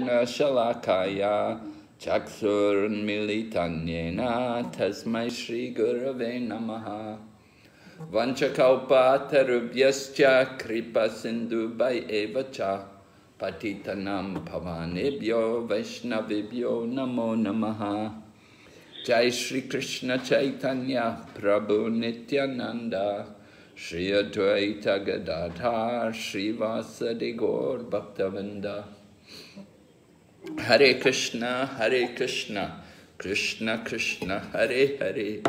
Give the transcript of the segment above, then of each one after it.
Shalakaya Chaksurmilitanyena Tasmai Shri Gurave Namaha Vanchakalpatarubhyascha Kripa Sindhu Bhai Evacha Patitanam Pavanebhyo Vaishnavibhyo Namo Namaha Jai Shri Krishna Chaitanya Prabhu Nityananda Shri Advaita Gadadhar Shri Vasadi Gaur Bhaktavinda Hare Krishna, Hare Krishna, Krishna Krishna, Hare Hare,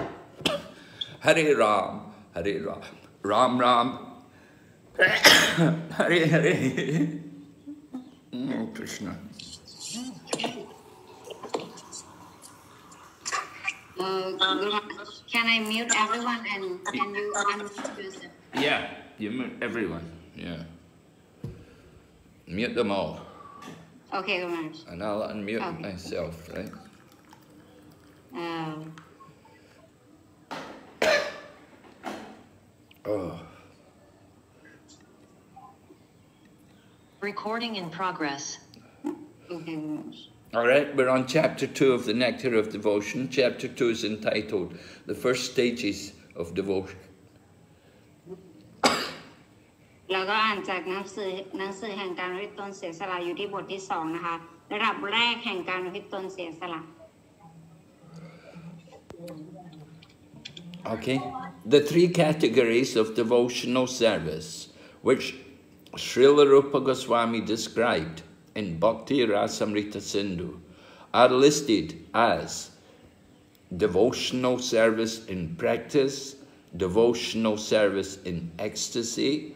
Hare Ram, Hare Ram, Ram Ram, Hare Hare. Oh, Krishna. Uh, can I mute everyone and can you unmute yourself? Yeah, you mute everyone. Yeah. Mute them all. Okay, Kumar. And I'll unmute Okay. myself, right? Um, Oh. Recording in progress. okay, All right, we're on chapter two of the Nectar of Devotion. Chapter two is entitled The First Stages of Devotion. แล้วก็อ่านจากหนังสือหนังสือแห่งการอุทิตนเสียสละอยู่ที่บทที่สองนะคะระดับแรกแห่งการอุทิตนเสียสละ Okay, the three categories of devotional service which Srila Rupa Goswami described in Bhakti Rasamrita Sindhu are listed as devotional service in practice, devotional service in ecstasy,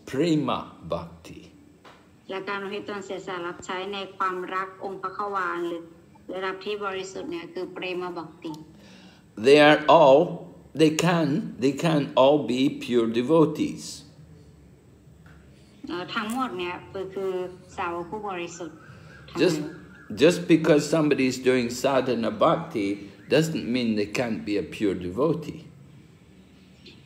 prema bhakti. และการให้ตนเสียสละรับใช้ในความรักองค์พระขวานหรือระดับที่บริสุทธิ์เนี่ยคือเปรมบักตี They are all, they can, they can all be pure devotees. เอ่อทั้งหมดเนี่ยคือคือสาวกผู้บริสุทธิ์ทั้ง Just, นั้น just because somebody is doing sadhana bhakti doesn't mean they can't be a pure devotee.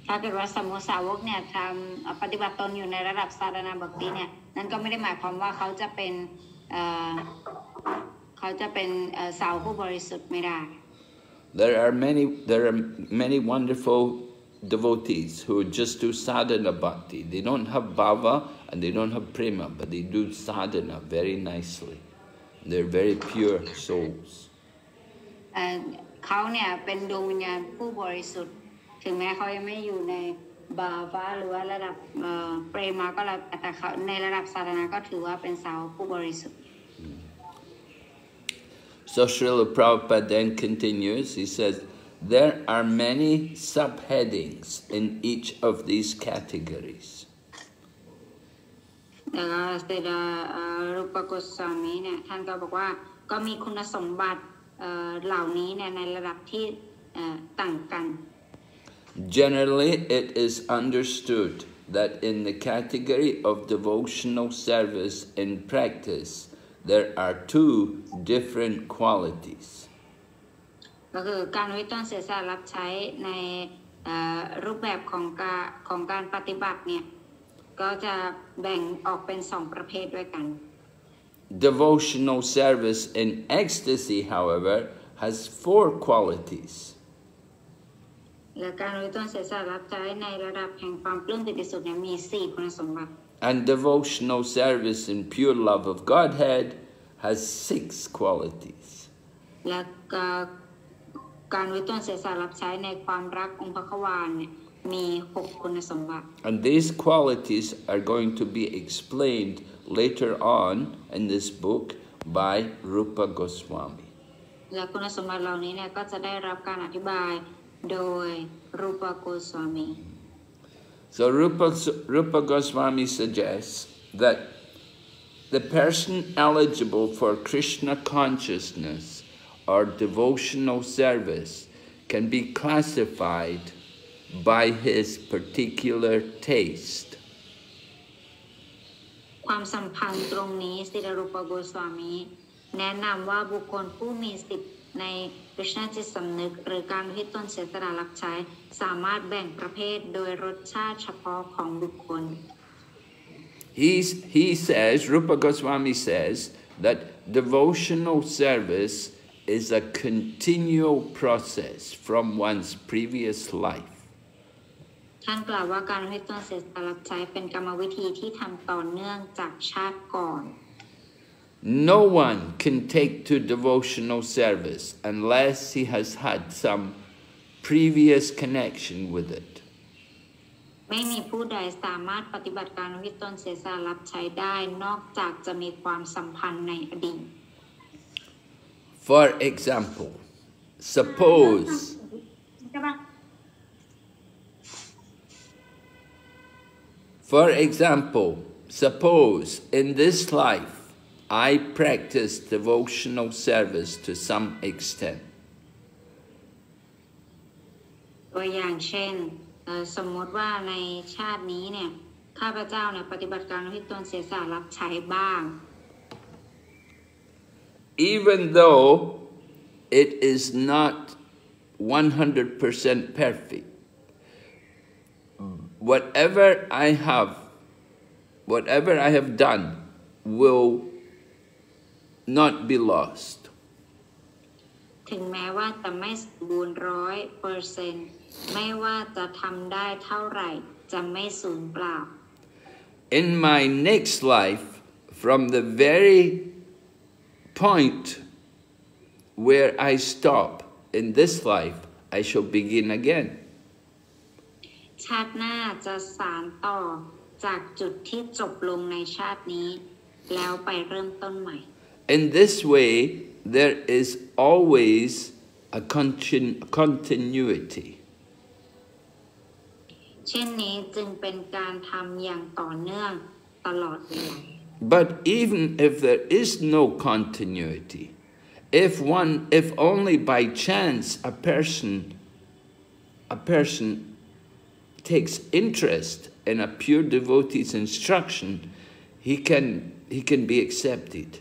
ถ้าเกิดว่าสมมติสาวกเนี่ยทำเอ่อปฏิบัติตนอยู่ในระดับสาธนาบักตีเนี่ยนั่นก็ไม่ได้หมายความว่าเขาจะเป็นเอ่อเขาจะเป็นเอ่อสาวกผู้บริสุทธิ์ไม่ได้ There are many, there are many wonderful devotees who just do sadhana bhakti. They don't have bhava and they don't have prema, but they do sadhana very nicely. They're very pure souls. เอ่อเขาเนี่ยเป็นดวงวิญญาณผู้บริสุทธิ์ ถึงแม้เขายังไม่อยู่ในบาฟ้าหรือว่าระดับเอ่อเปรมาก็แล้วแต่เขาในระดับสาธนาก็ถือว่าเป็นสาวกผู้บริสุทธิ์ So Srila Prabhupada then continues, he says, there are many subheadings in each of these categories. Generally, it is understood that in the category of devotional service in practice, there are two different qualities. ก็คือการวิต้นเสียสละรับใช้ในเอ่อรูปแบบของการของการปฏิบัติเนี่ยก็จะแบ่งออกเป็นสองประเภทด้วยกัน Devotional service in ecstasy, however, has four qualities. และการวิต้นเสียสละรับใช้ในระดับแห่งความปลื้มปิติสุขเนี่ยมีสี่คุณสมบัติ And devotional service in pure love of Godhead has six qualities. และก็การวิต้นเสียสละรับใช้ในความรักองค์พระควานเนี่ยมีหกคุณสมบัติ And these qualities are going to be explained later on in this book by Rupa Goswami. และคุณสมบัติเหล่านี้เนี่ยก็จะได้รับการอธิบาย โดยรูปโกสวามี So Rupa, Rupa Goswami suggests that the person eligible for Krishna consciousness or devotional service can be classified by his particular taste. ความสัมพันธ์ตรงนี้สิรรูปโกสวามีแนะนำว่าบุคคลผู้มีสิทธิ์ใน คริชนาจิตสำนึก หรือการที่ตนเสียสละรับใช้ สามารถแบ่งประเภทโดยรสชาติเฉพาะของบุคคล He's, he says, Rupa Goswami says, that devotional service is a continual process from one's previous life. ท่านกล่าวว่าการให้ตนเสียสละรับใช้เป็นกรรมวิธีที่ทำต่อเนื่องจากชาติก่อน No one can take to devotional service unless he has had some previous connection with it. ไม่มีผู้ใดสามารถปฏิบัติการวิตนเสียสละรับใช้ได้ นอกจากจะมีความสัมพันธ์ในอดีต For example, suppose For example, suppose in this life I practice devotional service to some extent. ตัวอย่างเช่นเอ่อสมมติว่าในชาตินี้เนี่ยข้าพเจ้าเนี่ยปฏิบัติการที่ตนเสียสละรับใช้บ้าง Even though it is not 100% perfect, whatever I have, whatever I have done will not be lost. ถึงแม้ว่าจะไม่สมบูรณ์ร้อยเปอร์เซนต์ไม่ว่าจะทำได้เท่าไหร่จะไม่สูญเปล่า In my next life, from the very point where I stop in this life, I shall begin again. ชาติหน้าจะสานต่อจากจุดที่จบลงในชาตินี้ แล้วไปเริ่มต้นใหม่ In this way, there is always a continu- continuity. เช่นนี้จึงเป็นการทำอย่างต่อเนื่องตลอดเวลา But even if there is no continuity, if one, if only by chance a person, a person takes interest in a pure devotee's instruction, he can, he can be accepted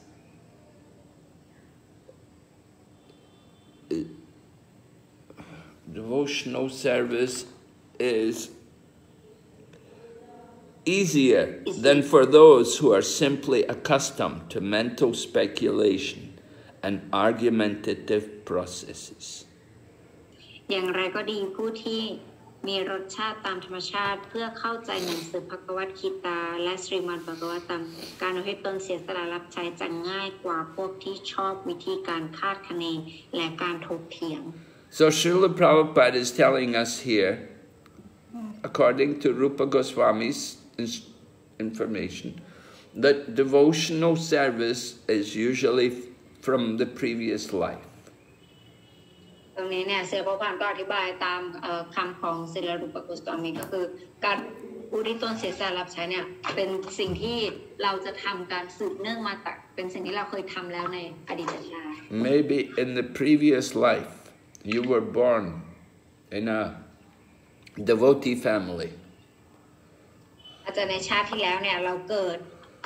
devotional service is easier than for those who are simply accustomed to mental speculation and argumentative processes. อย่างไรก็ดีผู้ที่มีรสชาติตามธรรมชาติ เพื่อเข้าใจหนังสือพระกวัตคีตา และสรีมันพระกวัตัมการให้ตนเสียสละรับใช้จะง่ายกว่าพวกที่ชอบวิธีการคาดคะเนและการถกเถียง So Srila Prabhupada is telling us here, according to Rupa Goswami's ins- information, that devotional service is usually f- from the previous life. ตรงนี้เนี่ยเสือพระพานก็อธิบายตามเอ่อคำของศิลรูปกุศลมีก็คือ การอุทิศตนเสียสละรับใช้เนี่ยเป็นสิ่งที่เราจะทำการสืบเนื่องมาจากเป็นสิ่งที่เราเคยทำแล้วในอดีตชาติ Maybe in the previous life you were born in a devotee family. อาจจะในชาติที่แล้วเนี่ยเราเกิด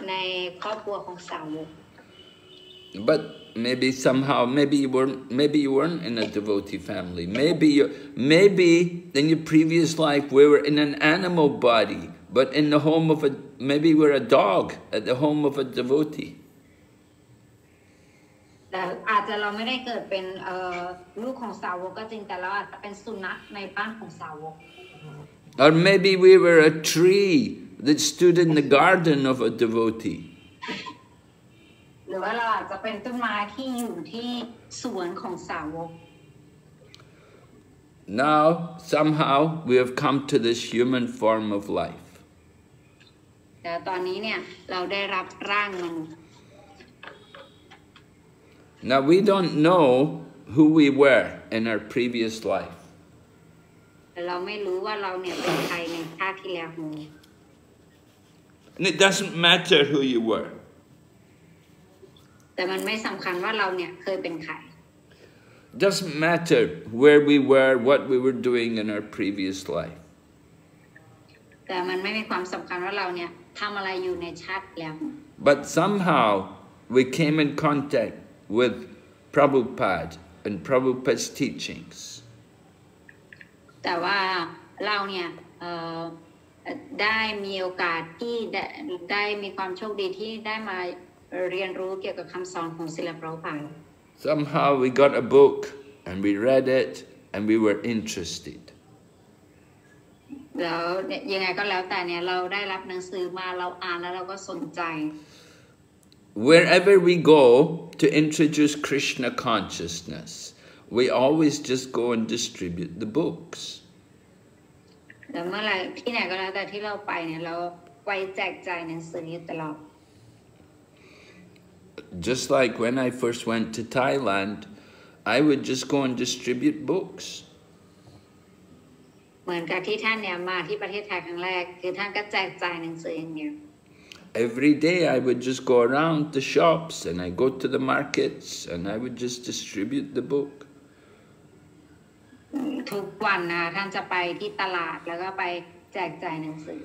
ในครอบครัวของสาวก But maybe somehow, maybe you weren't, maybe you weren't in a devotee family. Maybe you, maybe in your previous life we were in an animal body, but in the home of a, maybe we're a dog at the home of a devotee. แต่อาจจะเราไม่ได้เกิดเป็นเอ่อลูกของสาวกก็จริงแต่เราอาจจะเป็นสุนัขในบ้านของสาวก Or maybe we were a tree that stood in the garden of a devotee. หรือว่าเราอาจจะเป็นต้นไม้ที่อยู่ที่สวนของสาวก Now, somehow, we have come to this human form of life. แต่ตอนนี้เนี่ยเราได้รับร่างมนุษย์ Now, we don't know who we were in our previous life. แต่เราไม่รู้ว่าเราเนี่ยเป็นใครในชาติที่แล้วนี้ And it doesn't matter who you were. แต่มันไม่สำคัญว่าเราเนี่ยเคยเป็นใคร It doesn't matter where we were, what we were doing in our previous life. แต่มันไม่มีความสำคัญว่าเราเนี่ยทำอะไรอยู่ในชาติแล้ว But somehow, we came in contact with Prabhupada and Prabhupada's teachings. แต่ว่าเราเนี่ยเอ่อได้มีโอกาสที่ได้ได้มีความโชคดีที่ได้มาเรียนรู้เกี่ยวกับคำสอนของศิลปะผ่าน Somehow, we got a book and we read it and we were interested. แล้วเนี่ยยังไงก็แล้วแต่เนี่ยเราได้รับหนังสือมาเราอ่านแล้วเราก็สนใจ Wherever we go to introduce Krishna consciousness, we always just go and distribute the books. แต่เมื่อไหรที่ไหนก็แล้วแต่ที่เราไปเนี่ยเราไปแจกจ่ายหนังสืออยู่ตลอด Just like when I first went to Thailand, I would just go and distribute books. เหมือนกับที่ท่านเนี่ยมาที่ประเทศไทยครั้งแรก คือท่านก็แจกจ่ายหนังสืออย่างเดียว Every day I would just go around the shops and I go to the markets and I would just distribute the book. ทุกวันนะท่านจะไปที่ตลาดแล้วก็ไปแจกจ่ายหนังสือ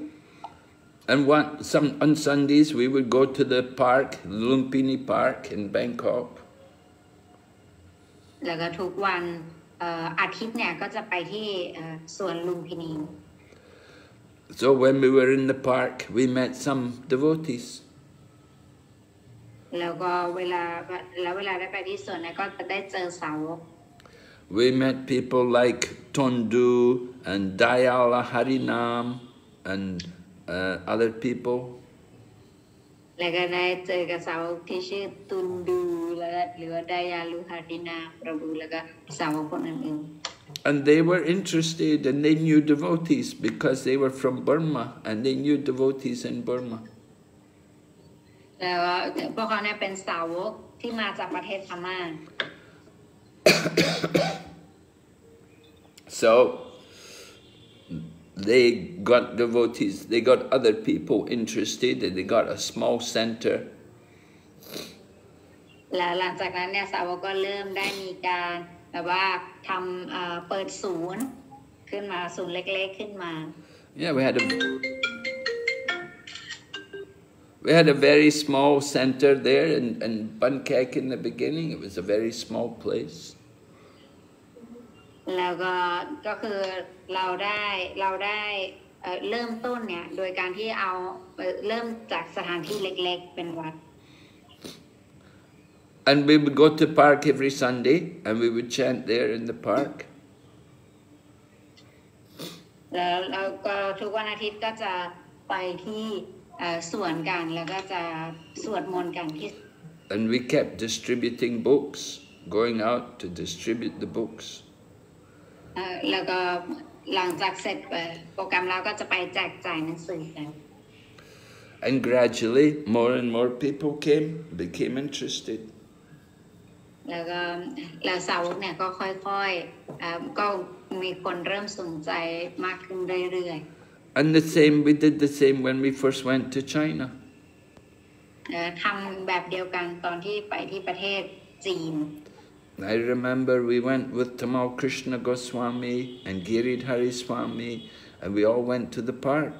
And one, some, on Sundays we would go to the park, Lumpini Park in Bangkok. แล้วก็ทุกวันเอ่ออาทิตย์เนี่ยก็จะไปที่เอ่อสวนลุมพินี So when we were in the park, we met some devotees. แล้วก็เวลาแล้วเวลาได้ไปที่สวนเนี่ยก็จะได้เจอสาวก We met people like Tondu and Dayala Harinam and uh, other people. แล้วก็ได้เจอกับสาวกที่ชื่อตุนดูแล้วก็หรือว่าไดายาลูฮารินาประบูแล้วก็สาวกคนอื่น And they were interested and they knew devotees because they were from Burma and they knew devotees in Burma. ๆแล้วก็พวกเขาเนี่ยเป็นสาวกที่มาจากประเทศพม่า So they got devotees, they got other people interested and they got a small center แล้วหลังจากนั้นเนี่ยสาวกก็เริ่มได้มีการ แบบว่าทำเอ่อเปิดศูนย์ขึ้นมาศูนย์เล็กๆขึ้นมา Yeah, we had a we had a very small center there in, in Bankek in the beginning. It was a very small place. แล้วก็ก็คือเราได้เราได้เอ่อเริ่มต้นเนี่ยโดยการที่เอาเอ่อเริ่มจากสถานที่เล็กๆเป็นวัด And we would go to park every Sunday and we would chant there in the park. แล้วเราก็ทุกวันอาทิตย์ก็จะไปที่เอ่อสวนกันแล้วก็จะสวดมนต์กันที่ And we kept distributing books, going out to distribute the books. เอ่อแล้วก็หลังจากเสร็จเอ่อโปรแกรมแล้วก็จะไปแจกจ่ายหนังสือกัน And gradually, more and more people came, became interested. แล้วก็แล้วสาวกเนี่ยก็ค่อยๆเอ่อก็มีคนเริ่มสนใจมากขึ้นเรื่อยๆ And the same, we did the same when we first went to China. เอ่อทำแบบเดียวกันตอนที่ไปที่ประเทศจีน I remember we went with Tamal Krishna Goswami and Giridhari Swami, and we all went to the park.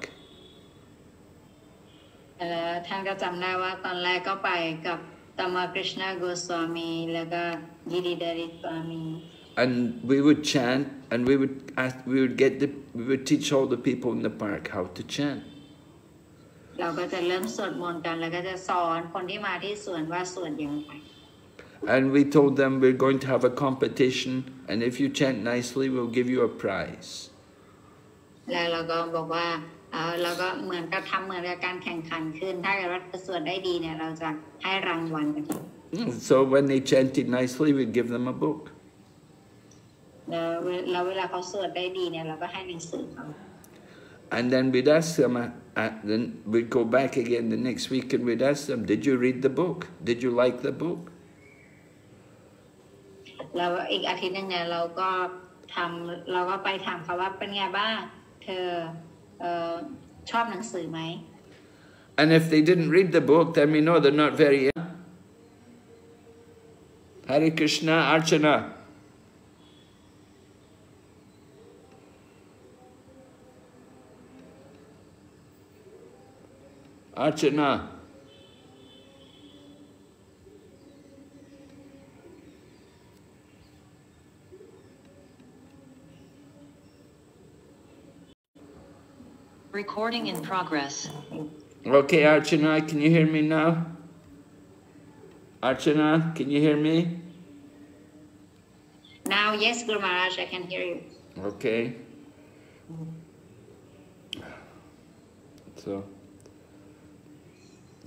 เอ่อท่านก็จำได้ว่าตอนแรกก็ไปกับ ต ต่อมาคริชนาโกสวามีแล้วก็ยิริดาริสวามี And we would chant, and we would ask, we would get the, we would teach all the people in the park how to chant. เราก็จะเริ่มสวดมนต์กัน แล้วก็จะสอนคนที่มาที่สวนว่าสวดอย่างไร And we told them we're going to have a competition, and if you chant nicely, we'll give you a prize. แล้วเราก็บอกว่าเออเราก็เหมือนกับทำเหมือนกับการแข่งขันขึ้น ถ้าเกิดว่าสวดได้ดีเนี่ยเราจะให้รางวัลกัน So when they chanted nicely, we'd give them a book. แล้วเวแล้วเวลาเขาสวดได้ดีเนี่ยเราก็ให้หนังสือเขา And then we'd ask them, uh, uh, then we'd go back again the next week and we'd ask them, Did you read the book? Did you like the book? แล้วอีกอาทิตย์หนึงเนี่ยเราก็ทำเราก็ไปถามเขาว่าเป็นไงบ้างเธอเออ ชอบหนังสือไหม And if they didn't read the book, then we know they're not very. Hare Krishna Archana. Archana. Recording in progress. Okay, Archana, can you hear me now? Archana, can you hear me? now yes Guru Maharaj I can hear you Okay. So,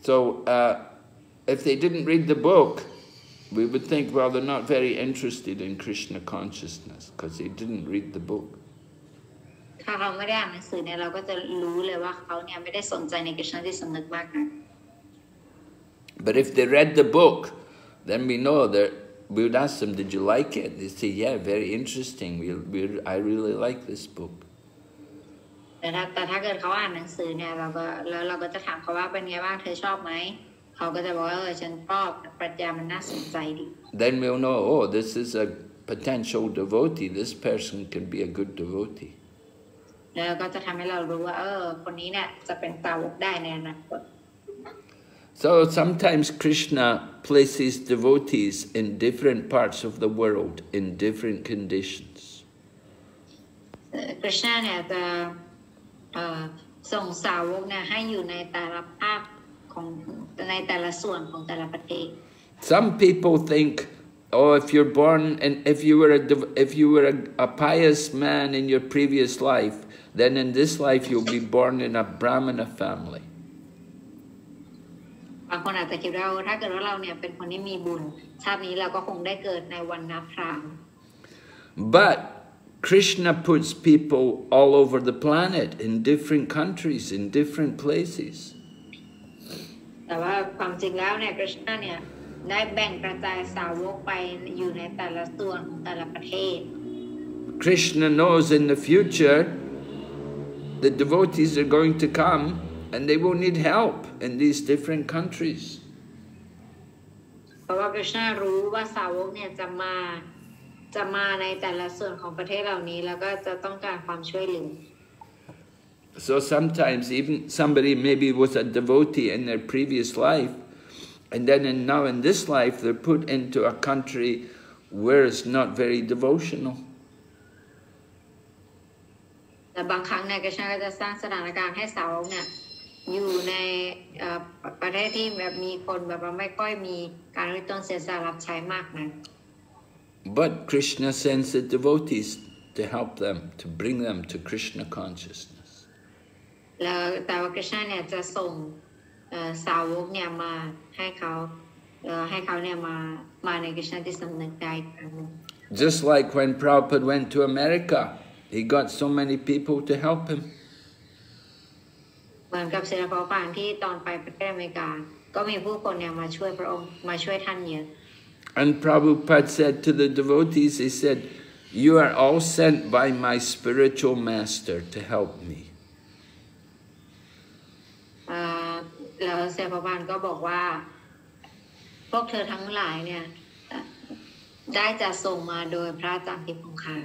so uh, if they didn't read the book, we would think, well, they're not very interested in Krishna consciousness because they didn't read the book. ถ้าเขาไม่ได้อ่านหนังสือเนี่ยเราก็จะรู้เลยว่าเขาเนี่ยไม่ได้สนใจในกิจที่สำนึกมากนะ But if they read the book, then we know that we would ask them, did you like it? They say, yeah, very interesting. We, we, I really like this book. แต่ถ้าแต่ถ้าเกิดเขาอ่านหนังสือเนี่ยเราก็แล้วเราก็จะถามเขาว่าเป็นไงบ้างเธอชอบไหมเขาก็จะบอกว่าเออฉันชอบปรัชญามันน่าสนใจดี Then we'll know, oh, this is a potential devotee. This person can be a good devotee. แล้วก็จะทำให้เรารู้ว่าเออคนนี้เนี่ยจะเป็นสาวกได้ในอนาคต So sometimes Krishna places devotees in different parts of the world in different conditions. คริชนาเนี่ยจะเอ่อส่งสาวกเนี่ยให้อยู่ในแต่ละภาคของในแต่ละส่วนของแต่ละประเทศ Some people think, oh, if you're born and if you were a dev- if you were a, a pious man in your previous life, then in this life you'll be born in a brahmana family. บางคนอาจจะคิดว่าเออถ้าเกิดว่าเราเนี่ยเป็นคนที่มีบุญ ชาตินี้เราก็คงได้เกิดในวันนับพราม But Krishna puts people all over the planet in different countries, in different places. แต่ว่าความจริงแล้วเนี่ยคริชนาเนี่ย ได้แบ่งกระจายสาวกไปอยู่ในแต่ละส่วนของแต่ละประเทศ Krishna knows in the future the devotees are going to come and they will need help in these different countries. เพราะว่าคริชนารู้ว่าสาวกเนี่ยจะมาจะมาในแต่ละส่วนของประเทศเหล่านี้แล้วก็จะต้องการความช่วยเหลือ So sometimes even somebody maybe was a devotee in their previous life, and then in, now in this life they're put into a country where it's not very devotional. แต่บางครั้งเนี่ยคริชนาก็จะสร้างสถานการณ์ให้สาวกเนี่ยอยู่ในเอ่อประเทศที่แบบมีคนแบบว่าไม่ค่อยมีการริต้นเสียสละรับใช้มากนะ But Krishna sends the devotees to help them, to bring them to Krishna consciousness. แล้วแต่ว่าคริชนาเนี่ยจะส่งเอ่อสาวกเนี่ยมา ให้เขาเอ่อให้เขาเนี่ยมามาในคริชนาที่สำนึกได้อีกครั้งหนึ่ง Just like when Prabhupada went to America, he got so many people to help him. เหมือนกับเซราฟอปานที่ตอนไปประเทศอเมริกา ก็มีผู้คนเนี่ยมาช่วยพระองค์มาช่วยท่านเยอะ And Prabhupada said to the devotees, he said, You are all sent by my spiritual master to help me. แล้วเซราฟอปานก็บอกว่า พวกเธอทั้งหลายเนี่ยเอ่อได้จะส่งมาโดยพระอาจารย์ทิพย์คงคา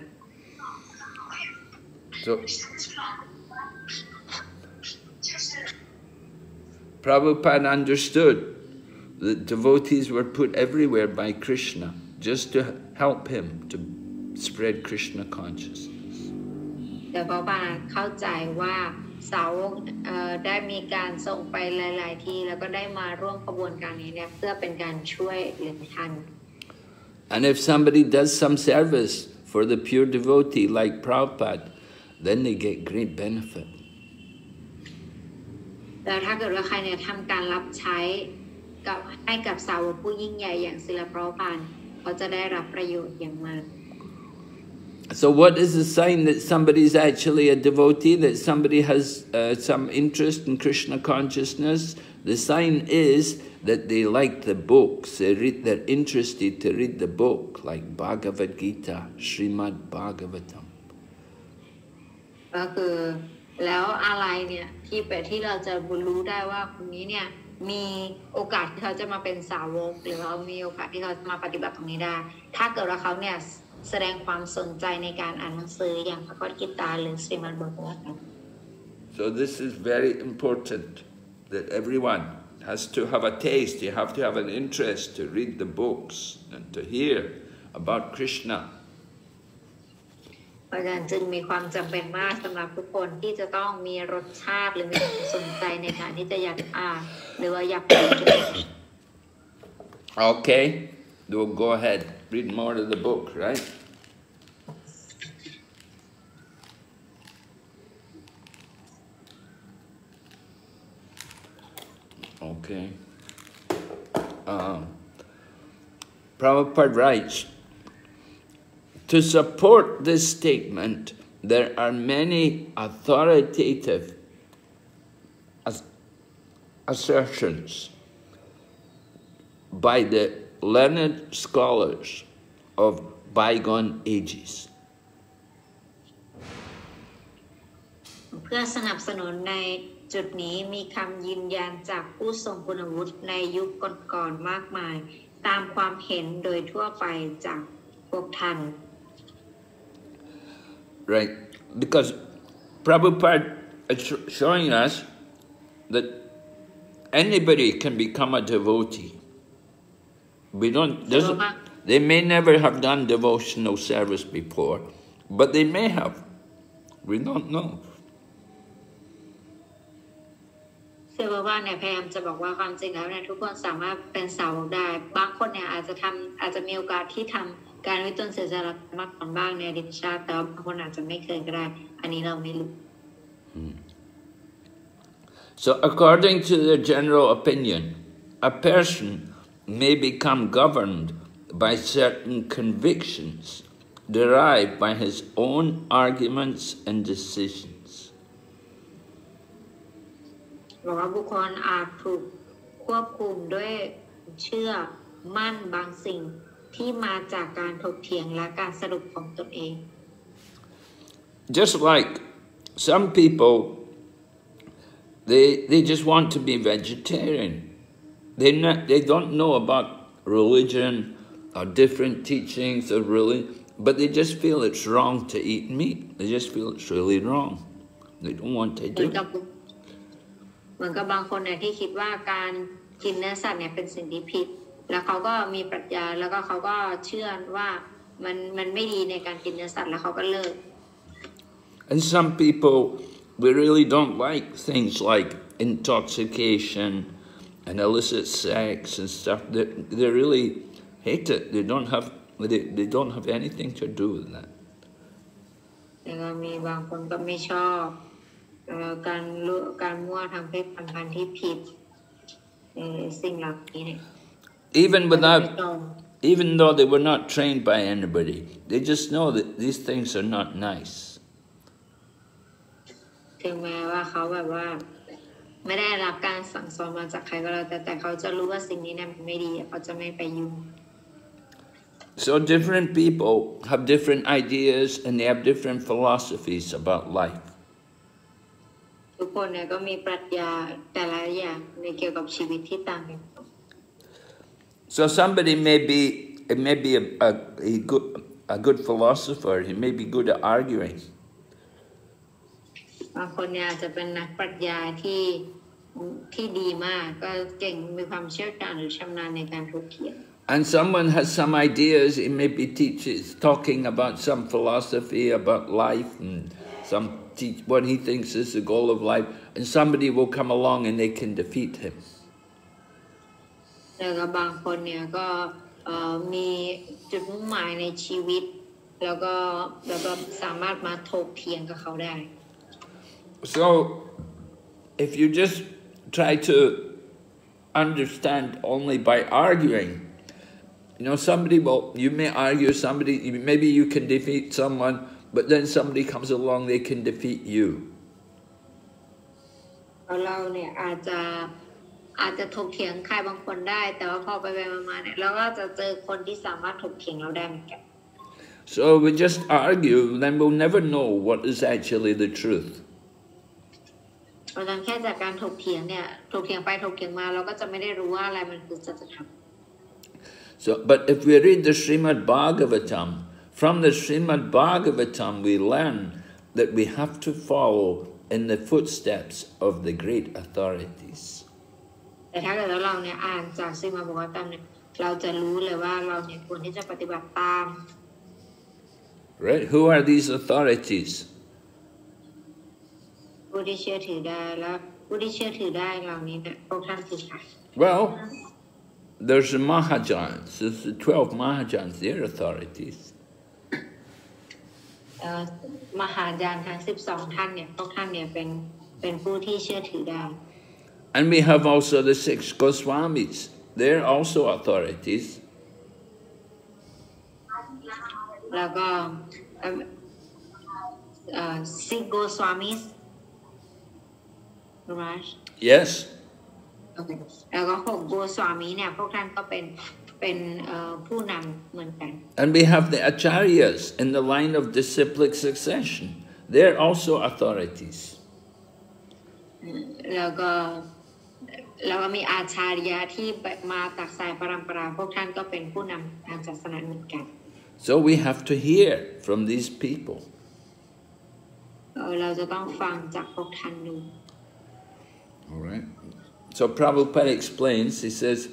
So Prabhupada understood The devotees were put everywhere by Krishna just to help him to spread Krishna consciousness. แต่พระบาเข้าใจว่า สาวกเอ่อได้มีการส่งไปหลาย ๆ ที่แล้วก็ได้มาร่วมขบวนการนี้เนี่ยเพื่อเป็นการช่วยเหลือท่าน And if somebody does some service for the pure devotee like Prabhupada, then they get great benefit. แต่ถ้าเกิดว่าใครเนี่ยทำการรับใช้กับให้กับสาวกผู้ยิ่งใหญ่อย่างศิลปราพานเขาจะได้รับประโยชน์อย่างมาก So what is the sign that somebody is actually a devotee, that somebody has uh, some interest in Krishna consciousness? The sign is that they like the books, they read, they're interested to read the book, like Bhagavad Gita, Srimad Bhagavatam. ก็คือแล้วอะไรเนี่ยที่เป็นที่เราจะรู้ได้ว่าคนนี้เนี่ย มีโอกาสที่เขาจะมาเป็นสาวก หรือเขามีโอกาสที่เขาจะมาปฏิบัติตรงนี้ได้ ถ้าเกิดว่าเขาเนี่ยแสดงความสนใจในการอ่านหนังสืออย่างพระกตกิตาหรือสรีมันบทว่า So this is very important that everyone has to have a taste, you have to have an interest to read the books and to hear about Krishna. เพราะฉะนั้นจึงมีความจำเป็นมากสำหรับทุกคนที่จะต้องมีรสชาติหรือมีความสนใจในการที่จะอยากอ่านหรือว่าอยากฟังเกี่ยวกับ Okay, we'll go ahead, read more of the book, right? Okay. Um, Prabhupada writes, to support this statement, there are many authoritative assertions by the learned scholars of bygone ages. เพื่อสนับสนุนในจุดนี้มีคำยืนยันจากผู้ทรงคุณวุฒิในยุคก่อนๆมากมาย ตามความเห็นโดยทั่วไปจากพวกท่าน Right? Because Prabhupada is sh- showing us that anybody can become a devotee. We don't, doesn't, they may never have done devotional service before, but they may have. We don't know. เซอร์ว่าเนี่ยพยายามจะบอกว่าความจริงแล้วเนี่ยทุกคนสามารถเป็นสาวกได้ บางคนเนี่ยอาจจะทำอาจจะมีโอกาสที่ทำ การวิจารณ์เสียสละมาก่อนบ้างในอดีตชาติแต่ว่าบางคนอาจจะไม่เคยก็ได้ อันนี้เราไม่รู้ So, according to the general opinion, a person may become governed by certain convictions derived by his own arguments and decisions. บอกว่าบุคคลอาจถูกควบคุมด้วยเชื่อมั่นบางสิ่ง ที่มาจากการถกเถียงและการสรุปของตนเอง Just like some people, they, they just want to be vegetarian. They, not, they don't know about religion or different teachings of religion, but they just feel it's wrong to eat meat. They just feel it's really wrong. They don't want to เหมื do อนกับ it. เหมือนกับบางคนเนี่ยที่คิดว่าการกินเนื้อสัตว์เนี่ยเป็นสิ่งที่ผิด แล้วเขาก็มีปรัชญาแล้วก็เขาก็เชื่อว่ามันมันไม่ดีในการกินเนื้อสัตว์แล้วเขาก็เลิก And some people, we really don't like things like intoxication and illicit sex and stuff. They, they really hate it. They don't have they, they don't have anything to do with that. แล้วก็มีบางคนก็ไม่ชอบเอ่อการรู้การมั่วทางเพศสัมพันธ์ที่ผิดเอ่อสิ่งเหล่านี้เนี่ย Even ไม่ without ตรง even though they were not trained by anybody, they just know that these things are not nice. ถึงแม้ว่าเขาแบบว่า ไม่ได้รับการสั่งสอนมาจากใครก็แล้วแต่แต่เขาจะรู้ว่าสิ่งนี้เนี่ยมันไม่ดีเขาจะไม่ไปยุ่ง So different people have different ideas and they have different philosophies about life. ทุกคนเนี่ยก็มีปรัชญาแต่ละอย่างในเกี่ยวกับชีวิตที่ต่างกัน So somebody may be it may be a, a, a good a good philosopher. He may be good at arguing, บางคนเนี่ยอาจจะเป็นนักปรัชญาที่ ที่ดีมากก็เก่งมีความเชี่ยวชาญหรือชำนาญในการถกเถียง And someone has some ideas, he maybe teaches, talking about some philosophy about life and some teach what he thinks is the goal of life, and somebody will come along and they can defeat him. แล้วก็บางคนเนี่ยก็เอ่อมีจุดมุ่งหมายในชีวิต แล้วก็แล้วก็สามารถมาถกเถียงกับเขาได้ So, if you just try to understand only by arguing, you know, somebody will, you may argue somebody, maybe you can defeat someone, but then somebody comes along, they can defeat you. เราเนี่ยอาจจะ อาจจะถกเถียงใครบางคนได้ แต่ว่าพอไปไปมาๆเนี่ยเราก็จะเจอคนที่สามารถถกเถียงเราได้เหมือนกัน So we just argue, then we'll never know what is actually the truth. เพราะฉะนั้นแค่จากการถกเถียงเนี่ยถกเถียงไปถกเถียงมาเราก็จะไม่ได้รู้ว่าอะไรมันคือสัจธรรม So, but if we read the Srimad Bhagavatam, from the Srimad Bhagavatam we learn that we have to follow in the footsteps of the great authorities. แต่ถ้าเกิดว่าเราเนี่ยอ่านจากซีมาบอกว่าตามเนี่ยเราจะรู้เลยว่าเราเนี่ยควรที่จะปฏิบัติตาม Right? Who are these authorities? ผู้ที่เชื่อถือได้แล้วผู้ที่เชื่อถือได้เหล่านี้เนี่ยพวกท่านคือใคร Well, there's the Mahajans, there's the 12 Mahajans, they're authorities. เอ่อมหาญาณทั้ง 12 ท่านเนี่ยพวกท่านเนี่ยเป็นเป็นผู้ที่เชื่อถือได้ And we have also the six Goswamis, they're also authorities. แล้วก็เอ่อเอ่อซิโกสวามิสรู้ไหม Yes? โอเคแล้วก็หกโกสวามีเนี่ยพวกท่านก็เป็นเป็นเอ่อผู้นำเหมือนกัน And we have the acharyas in the line of disciplic succession. They're also authorities. แล้วก็ แล้วก็มีอาชาริยะที่มาจากสายปรำปราพวกท่านก็เป็นผู้นำทางศาสนาเหมือนกัน So we have to hear from these people. เออเราจะต้องฟังจากพวกท่านดู All right. So Prabhupada explains, he says,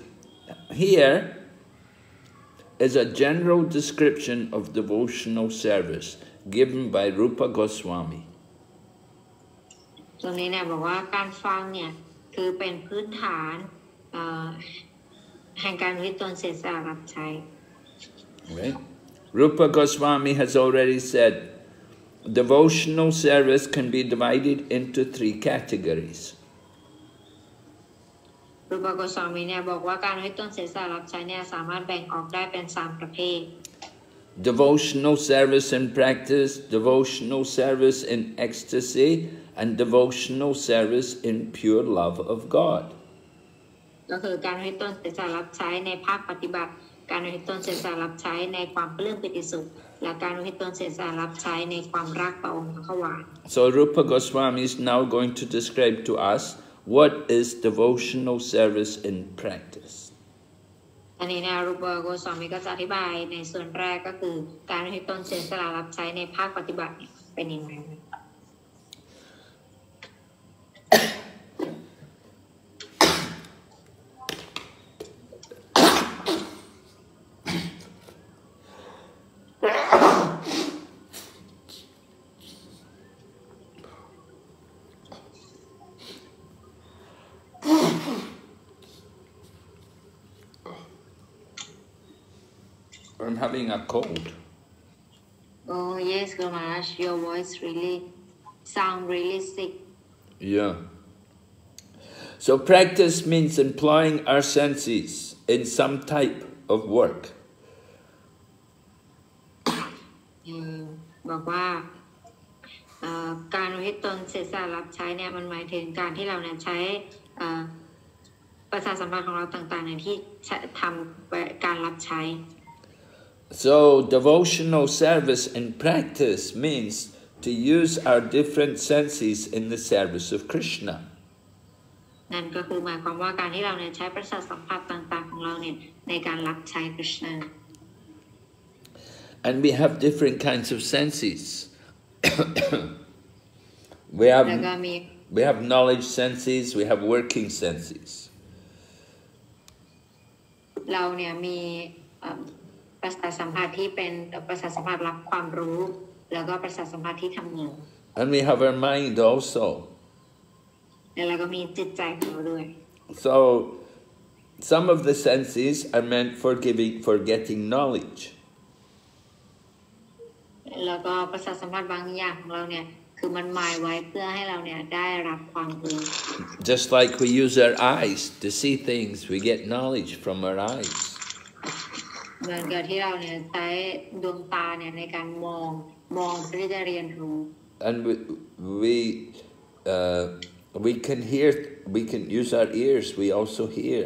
here is a general description of devotional service given by Rupa Goswami. ตรงนี้เนี่ยบอกว่าการฟังเนี่ย คือเป็นพื้นฐานเอ่อแห่งการวิตนเสียสละรับใช้ Right? Rupa Goswami has already said devotional service can be divided into three categories. รูปโกสวามีเนี่ยบอกว่าการวิตนเสียสละรับใช้เนี่ยสามารถแบ่งออกได้เป็นสามประเภท Devotional service in practice, devotional service in ecstasy, and devotional service in pure love of God. ก็คือการวิตนเสียสละรับใช้ในภาคปฏิบัติ การวิตนเสียสละรับใช้ในความปลื้มปิติสุข และการวิตนเสียสละรับใช้ในความรักต่อองค์พระวาน So Rupa Goswami is now going to describe to us what is devotional service in practice. อันนี้เนะรูปโกสวามีก็จะอธิบายในส่วนแรกก็คือ การวิตนเสียสละรับใช้ในภาคปฏิบัติเนี่ยเป็นยังไง having a cold. Oh yes, Gamash, your voice really sound really sick. Yeah. So practice means employing our senses in some type of work. อืมบอกว่าเอ่อการอุทิศตนเสียสละรับใช้เนี่ยมันหมายถึงการที่เราเนี่ยใช้เอ่อประสาทสัมผัสของเราต่างๆเนี่ยที่ใช้ทำการรับใช้ So devotional service in practice means to use our different senses in the service of Krishna. นั่นก็คือหมายความว่าการที่เราเนี่ยใช้ประสาทสัมผัสต่างๆ ของเราเนี่ยในการรับใช้คริชนา And we have different kinds of senses. we แล้ว have ก็มี We have knowledge senses, we have working senses. เราเนี่ยมีเอ่อ ประสาทสัมผัสที่เป็นประสาทสัมผัสรับความรู้ แล้วก็ประสาทสัมผัสที่ทำงาน And we have our mind also. แล้วเราก็มีจิตใจของเราด้วย So some of the senses are meant for giving for getting knowledge. แล้วก็ประสาทสัมผัสบางอย่างของเราเนี่ยคือมันหมายไว้เพื่อให้เราเนี่ยได้รับความรู้ Just like we use our eyes to see things, we get knowledge from our eyes. เหมือนกับที่เราเนี่ยใช้ดวงตาเนี่ยในการมองมองเพื่อที่จะเรียนรู้ And we we uh, we can hear. We can use our ears. We also hear.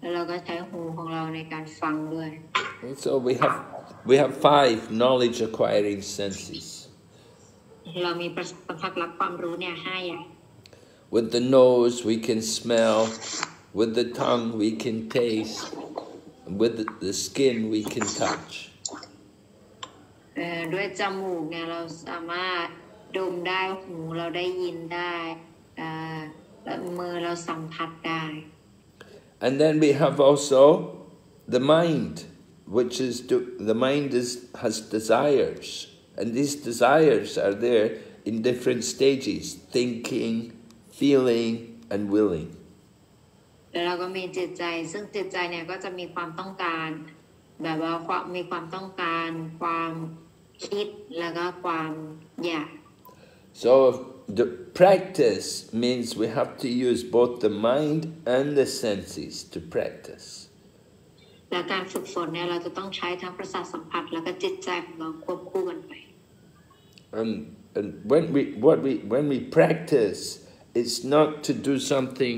แล้วเราก็ใช้หูของเราในการฟังด้วย And so we have we have five knowledge acquiring senses. เรามีประสาทสัมผัสรับความรู้เนี่ยห้าอย่าง With the nose, we can smell. With the tongue, we can taste. With the, the skin, we can touch. เอ่อด้วยจมูกเนี่ยเราสามารถดมได้หูเราได้ยินได้เอ่อแล้วมือเราสัมผัสได้ And then we have also the mind, which is to, the mind is has desires, and these desires are there in different stages: thinking, feeling, and willing. แล้วเราก็มีจิตใจ ซึ่งจิตใจเนี่ยก็จะมีความต้องการ แบบว่าความมีความต้องการ ความคิดแล้วก็ความอยาก So the practice means we have to use both the mind and the senses to practice. และการฝึกฝนเนี่ยเราจะต้องใช้ทั้งประสาทสัมผัสแล้วก็จิตใจของเราควบคู่กันไป And, and when we what we when we practice, it's not to do something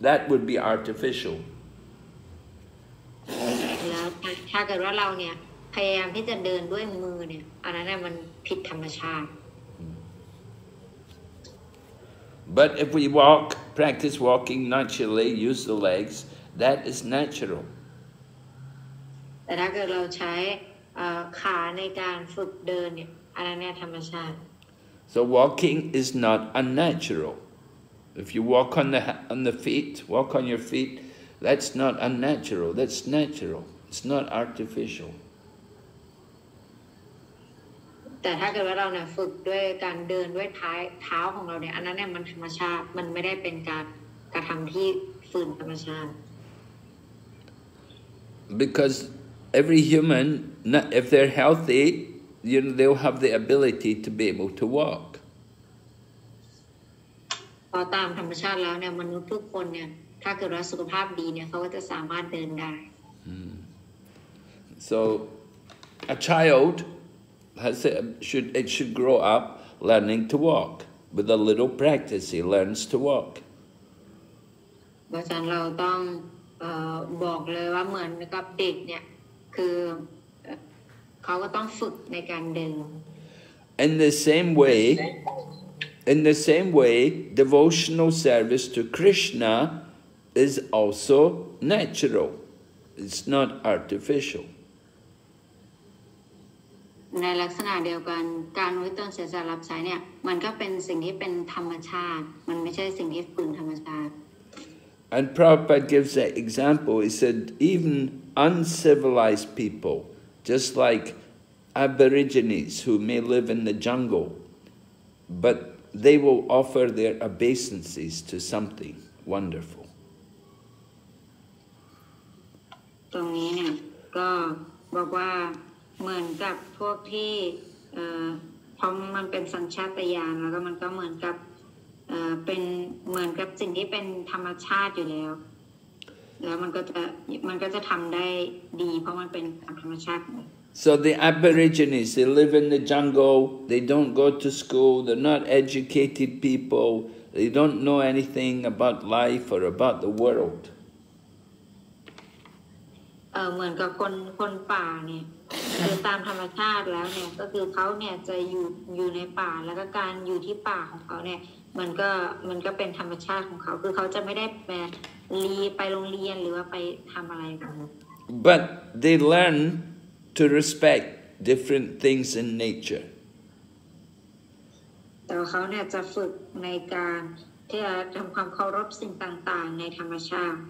that would be artificial. แล้วถ้าเกิดว่าเราเนี่ยพยายามที่จะเดินด้วยมือเนี่ยอันนั้นน่ะมันผิดธรรมชาติ But if we walk, practice walking naturally, use the legs, that is natural. แต่ถ้าเกิดเราใช้เอ่อขาในการฝึกเดินเนี่ยอันนั้นเนี่ยธรรมชาติ So walking is not unnatural. If you walk on the ha- on the feet, walk on your feet, that's not unnatural. That's natural. It's not artificial. แต่ถ้าเกิดว่าเราเนี่ยฝึกด้วยการเดินด้วยเท้าเท้าของเราเนี่ยอันนั้นเนี่ยมันธรรมชาติมันไม่ได้เป็นการกระทำที่ฝืนธรรมชาติ Because every human, not- if they're healthy, you know, they'll have the ability to be able to walk. เพราะตามธรรมชาติแล้วเนี่ยมนุษย์ทุกคนเนี่ย ถ้าเกิดว่าสุขภาพดีเนี่ยเขาก็จะสามารถเดินได้ So, a child has a, should it should grow up learning to walk. With a little practice, he learns to walk. เพราะฉะนั้นเราต้องเออบอกเลยว่าเหมือนกับเด็กเนี่ยคือเอ่อเขาก็ต้องฝึกในการเดิน In the same way, in the same way, devotional service to Krishna is also natural. It's not artificial. ในลักษณะเดียวกันการไว้ตนเสียสละรับใช้เนี่ยมันก็เป็นสิ่งที่เป็นธรรมชาติ มันไม่ใช่สิ่งที่ฝืนธรรมชาติ And Prabhupada gives an example. He said, even uncivilized people, just like Aborigines who may live in the jungle, but they will offer their obeisances to something wonderful. ตรงนี้เนี่ยก็บอกว่าเหมือนกับพวกที่เพราะมันเป็นสัญชาตญาณแล้วก็มันก็เหมือนกับเป็นเหมือนกับสิ่งที่เป็นธรรมชาติอยู่แล้ว แล้วมันก็จะมันก็จะทำได้ดี เพราะมันเป็นธรรมชาติของ So the Aborigines, they live in the jungle, they don't go to school, they're not educated people, they don't know anything about life or about the world. เออเหมือนกับคนคนป่าเนี่ยคือตามธรรมชาติแล้วเนี่ยก็คือเขาเนี่ยจะอยู่อยู่ในป่าแล้วก็การอยู่ที่ป่าของเขาเนี่ยมันก็มันก็เป็นธรรมชาติของเขา คือเขาจะไม่ได้ไปรีไปโรงเรียนหรือว่าไปทำอะไรกัน But they learn to respect different things in nature. แต่ว่าเขาเนี่ยจะฝึกในการที่จะทำความเคารพสิ่งต่างๆ ในธรรมชาติ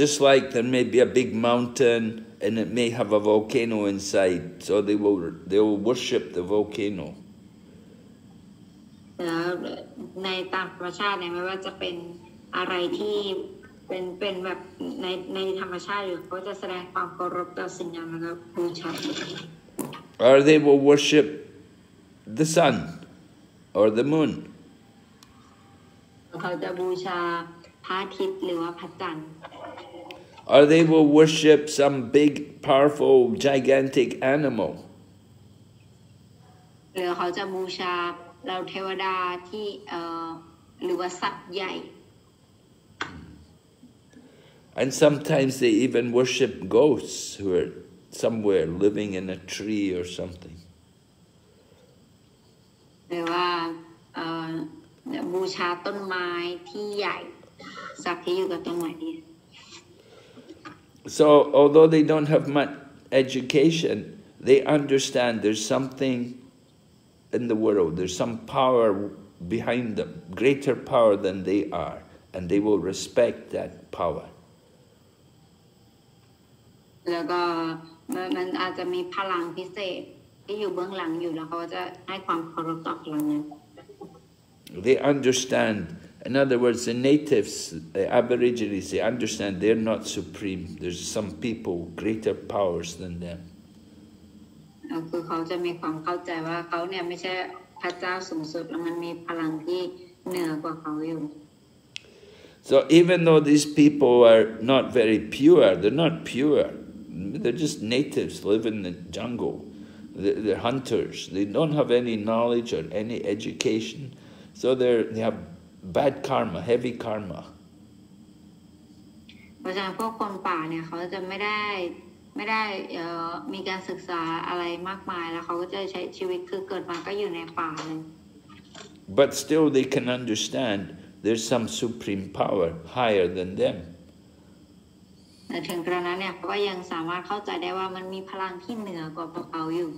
Just like there may be a big mountain and it may have a volcano inside, so they will they will worship the volcano. แล้วในตามธรรมชาติเนี่ยไม่ว่าจะเป็นอะไรที่ เป็นเป็นแบบในในธรรมชาติหรือเขาจะแสดงความเคารพต่อสิ่งนั้นแล้วก็บูชา Or they will worship the sun or the moon. เขาจะบูชาพระอาทิตย์หรือว่าพระจันทร์ Or they will worship some big, powerful, gigantic animal. หรือเขาจะบูชาเราเทวดาที่เอ่อหรือว่าสัตว์ใหญ่ And sometimes they even worship ghosts who are somewhere living in a tree or something. หรือว่าเอ่อบูชาต้นไม้ที่ใหญ่ สัตว์ที่อยู่กับต้นไม้นี้ So, although they don't have much education, they understand there's something in the world, there's some power behind them, greater power than they are, and they will respect that power. แล้วก็มันมันอาจจะมีพลังพิเศษที่อยู่เบื้องหลังอยู่แล้วเขาก็จะให้ความเคารพต่อพลังนั้น They understand, in other words, the natives, the Aborigines, they understand they're not supreme. There's some people, greater powers than them. เอ่อคือเขาจะมีความเข้าใจว่าเขาเนี่ยไม่ใช่พระเจ้าสูงสุดแล้วมันมีพลังที่เหนือกว่าเขาอยู่ So even though these people are not very pure, they're not pure. They're just natives, live in the jungle. They're, they're hunters. They don't have any knowledge or any education. So they're, they have bad karma, heavy karma. เพราะฉะนั้นพวกคนป่าเนี่ยเขาจะไม่ได้ไม่ได้เอ่อมีการศึกษาอะไรมากมายแล้วเขาก็จะใช้ชีวิตคือเกิดมาก็อยู่ในป่าเลย But still they can understand there's some supreme power higher than them. แต่ถึงกระนั้นเนี่ยเขาก็ยังสามารถเข้าใจได้ว่ามันมีพลังที่เหนือกว่าพวกเขาอยู่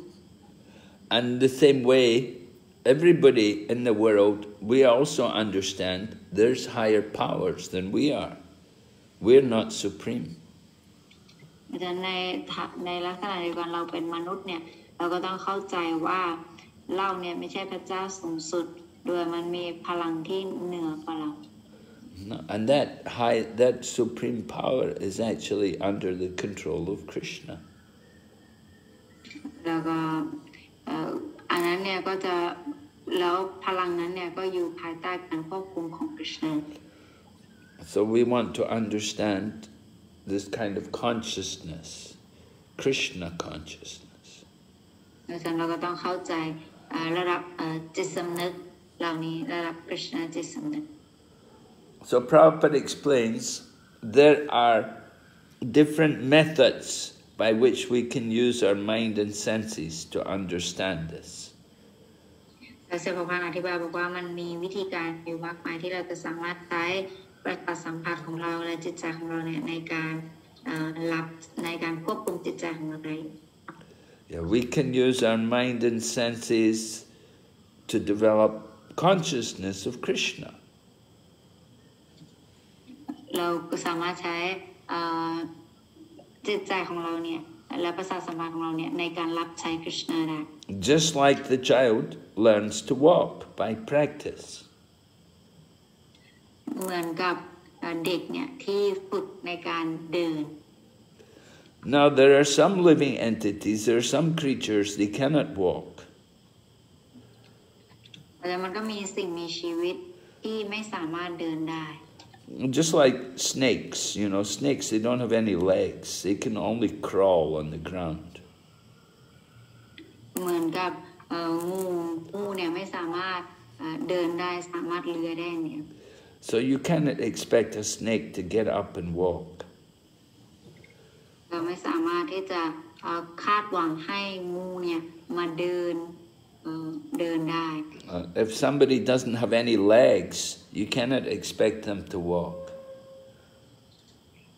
And the same way, everybody in the world, we also understand there's higher powers than we are. We're not supreme. เพราะฉะนั้นในในลักษณะเดียวกันเราเป็นมนุษย์เนี่ยเราก็ต้องเข้าใจว่าเราเนี่ยไม่ใช่พระเจ้าสูงสุดโดยมันมีพลังที่เหนือกว่าเรา No, And that high, that supreme power is actually under the control of Krishna. แล้วก็เอ่ออันนั้นเนี่ยก็จะแล้วพลังนั้นเนี่ยก็อยู่ภายใต้การควบคุมของกฤษณะ So we want to understand this kind of consciousness, Krishna consciousness. เพราะฉะนั้นเราก็ต้องเข้าใจเอ่อระดับเอ่อจิตสำนึกเหล่านี้ระดับกฤษณะจิตสำนึก So Prabhupada explains there are different methods by which we can use our mind and senses to understand this. แล้วเซพพานอธิบายบอกว่ามันมีวิธีการอยู่มากมายที่เราจะสามารถใช้ประสาทสัมผัสของเราและจิตใจของเราเนี่ยในการเอ่อรับในการควบคุมจิตใจของเราได้ Yeah, we can use our mind and senses to develop consciousness of Krishna. เราก็สามารถใช้เอ่อจิตใจของเราเนี่ยและประสาทสัมผัสของเราเนี่ยในการรับใช้กฤษณะได้ Just like the child learns to walk by practice. เหมือนกับเอ่อเด็กเนี่ยที่ฝึกในการเดิน Now, there are some living entities, there are some creatures, they cannot walk. แต่มันก็มีสิ่งมีชีวิตที่ไม่สามารถเดินได้ Just like snakes, you know, snakes, they don't have any legs, they can only crawl on the ground. เหมือนกับเอ่องูงูเนี่ยไม่สามารถเอ่อเดินได้สามารถเลื้อยได้เนี่ย So you cannot expect a snake to get up and walk. เราไม่สามารถที่จะเอ่อคาดหวังให้งูเนี่ยมาเดินเอ่อเดินได้ Uh, if somebody doesn't have any legs, you cannot expect them to walk.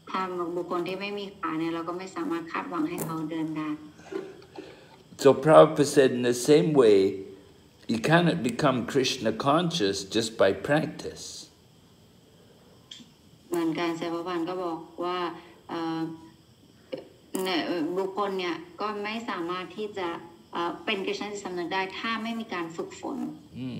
ถ้าบุคคลที่ไม่มีขาเนี่ยเราก็ไม่สามารถคาดหวังให้เขาเดินได้ So Prabhupada said in the same way, you cannot become Krishna conscious just by practice. เหมือนกันเซพพันธ์ก็บอกว่าเอ่อเนี่ยบุคคลเนี่ยก็ไม่สามารถที่จะเอ่อเป็นกฤษณจิตสำนึกได้ถ้าไม่มีการฝึกฝน Mm.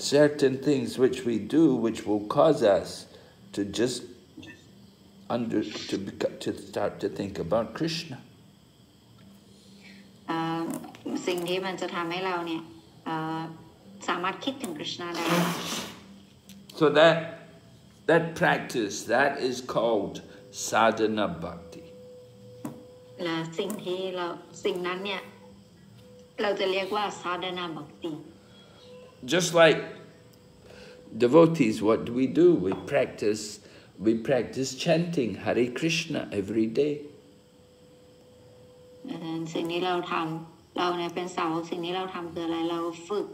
Certain things which we do which will cause us to just under to beco- to start to think about Krishna. เอ่อสิ่งที่มันจะทำให้เราเนี่ยเอ่อสามารถคิดถึงกฤษณะได้ So that that practice that is called sadhana bhakti. และสิ่งที่เราสิ่งนั้นเนี่ยเราจะเรียกว่าสาธนาบักติ Just like devotees, what do we do? We practice we practice chanting Hare Krishna every day. ดังนั้นสิ่งที่เราทำเราเนี่ยเป็นสาวกสิ่งที่เราทำคืออะไรเราฝึก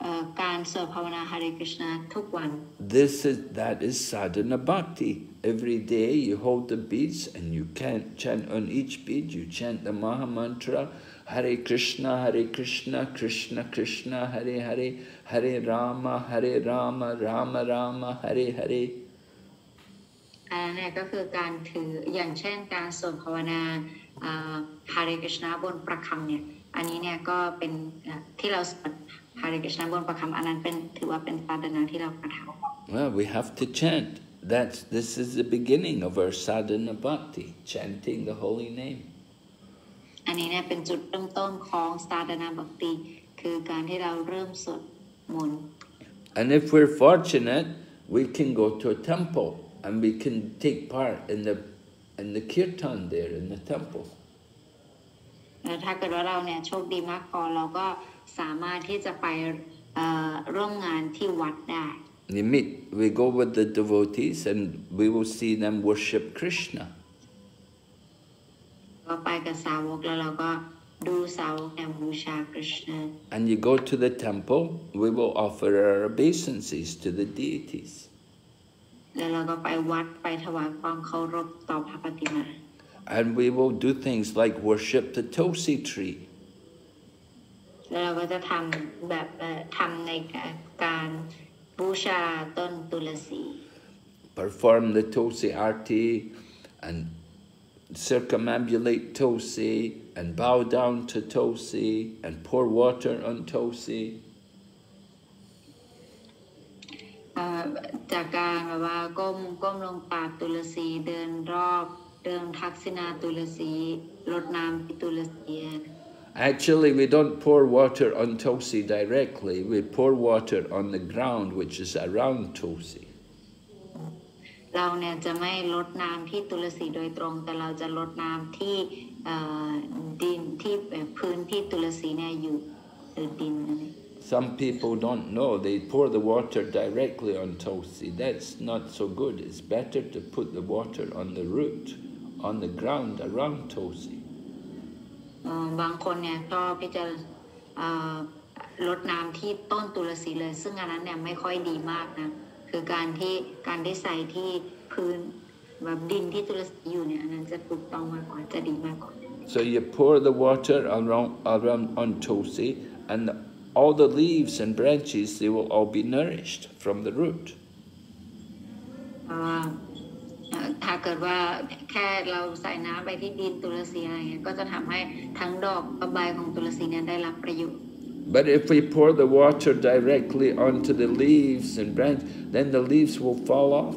เอ่อการสวดภาวนาฮาริกฤษณทุกวัน This is that is sadhana bhakti. Every day you hold the beads and you can chant on each bead. You chant the Maha Mantra, Hare Krishna, Hare Krishna, Krishna Krishna, Hare Hare, Hare Rama, Hare Rama, Rama Rama, Hare Hare. อันนั้นเนี่ยก็คือการถืออย่างเช่นการสวดภาวนาฮาริกฤษณบนประคำเนี่ยอันนี้เนี่ยก็เป็นเอ่อที่เราสวดฮาริกฤษณบนประคำอันนั้นเป็นถือว่าเป็นสาธนาที่เรากระทำ Well, we have to chant. That's this is the beginning of our sadhana bhakti, chanting the holy name. อันนี้เนี่ยเป็นจุดเริ่มต้นของสาธนาบักติคือการที่เราเริ่มสวดมนต์ And if we're fortunate, we can go to a temple and we can take part in the in the kirtan there in the temple. แล้วถ้าเกิดว่าเราเนี่ยโชคดีมากพอเราก็สามารถที่จะไปเอ่อร่วมงานที่วัดได้ We meet, we go with the devotees and we will see them worship Krishna. And you go to the temple we will offer our obeisances to the deities. แล้วเราก็ไปวัดไปถวายความเคารพต่อพระปฏิมา And we will do things like worship the Tulsi tree. แล้วเราก็จะทำแบบทำในการบูชาต้นตุลสี Perform the Tulsi arti and circumambulate Tulsi and bow down to Tulsi and pour water on Tulsi? Actually, we don't pour water on Tulsi directly. We pour water on the ground which is around Tulsi. เราเนี่ยจะไม่ลดน้ำที่ตุลสีโดยตรง แต่เราจะลดน้ำที่เอ่อดินที่เอ่อพื้นที่ตุลสีเนี่ยอยู่หรือดินนั่นเอง Some people don't know, they pour the water directly on Tulsi. That's not so good. It's better to put the water on the root, on the ground around Tulsi. เอ่อบางคนเนี่ยชอบที่จะเอ่อลดน้ำที่ต้นตุลสีเลย ซึ่งอันนั้นเนี่ยไม่ค่อยดีมากนะ คือการที่การที่ใส่ที่พื้นแบบดินที่ตุลสีอยู่เนี่ยอันนั้นจะถูกต้องมากกว่าจะดีมากกว่า So you pour the water around, around on Tulsi, and all the leaves and branches, they will all be nourished from the root. เพราะว่าเอ่อถ้าเกิดว่าแค่เราใส่น้ำไปที่ดินตุลสีอะไรเงี้ยก็จะทำให้ทั้งดอกกับใบของตุลสีเนี่ยได้รับประโยชน์ But if we pour the water directly onto the leaves and branches, then the leaves will fall off.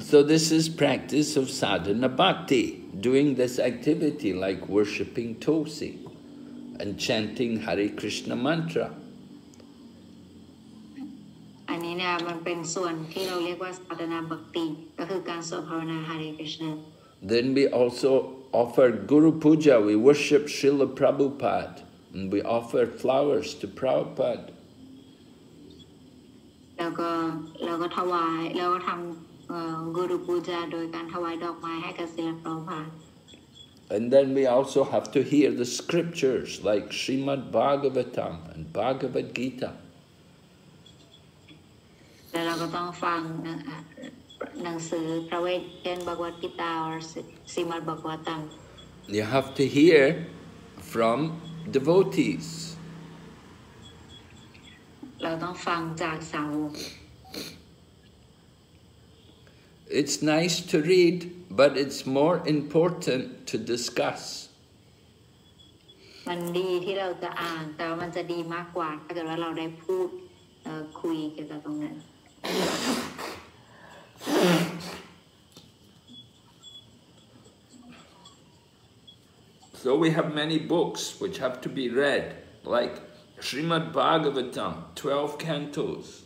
So this is practice of sadhana bhakti, doing this activity like worshipping Tulsi and chanting Hare Krishna mantra. อันนี้เนี่ยมันเป็นส่วนที่เราเรียกว่าสาธนาบักติก็คือการสวดภาวนาฮาริคริชนา Then we also offer Guru Puja, we worship Srila Prabhupada, and we offer flowers to Prabhupada. แล้วก็เราก็ถวายแล้วก็ทำเอ่อกุรุปูจาโดยการถวายดอกไม้ให้กับศิลปะพา And then we also have to hear the scriptures like Srimad Bhagavatam and Bhagavad Gita. แล้วเราก็ต้องฟังหนังอะหนังสือพระเวทเช่นบกวดกิตาหรือสิมัดบกวตัม You have to hear from devotees. เราต้องฟังจากสาวก It's nice to read, but it's more important to discuss. มันดีที่เราจะอ่านแต่ว่ามันจะดีมากกว่าถ้าเกิดว่าเราได้พูดเอ่อคุยเกี่ยวกับตรงนั้น So we have many books which have to be read, like Srimad Bhagavatam, 12 cantos.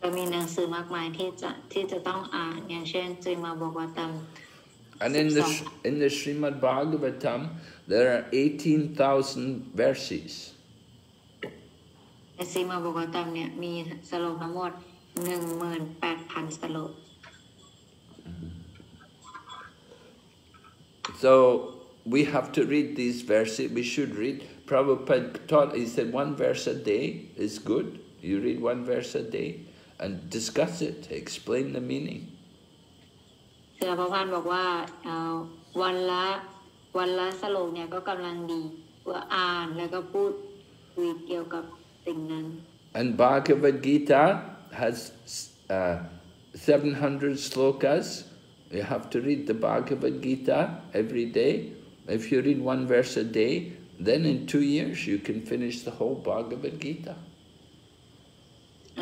เรามีหนังสือมากมายที่จะที่จะต้องอ่าน อย่างเช่นจิมาบกวตัม And in the, in the Srimad Bhagavatam, there are 18,000 verses. ในซีมาบกวตัมเนี่ยมีสโลกทั้งหมดหนึ่งหมื่นแปดพันสโลก So we have to read these verses. We should read. Prabhupada taught, he said one verse a day is good. You read one verse a day and discuss it, explain the meaning. เสือพระพันธ์บอกว่าเอ่อวันละวันละสโลกเนี่ยก็กำลังดีเพื่ออ่านแล้วก็พูดคุยเกี่ยวกับ And Bhagavad Gita has uh, 700 slokas. You have to read the Bhagavad Gita every day. If you read one verse a day, then in two years you can finish the whole Bhagavad Gita.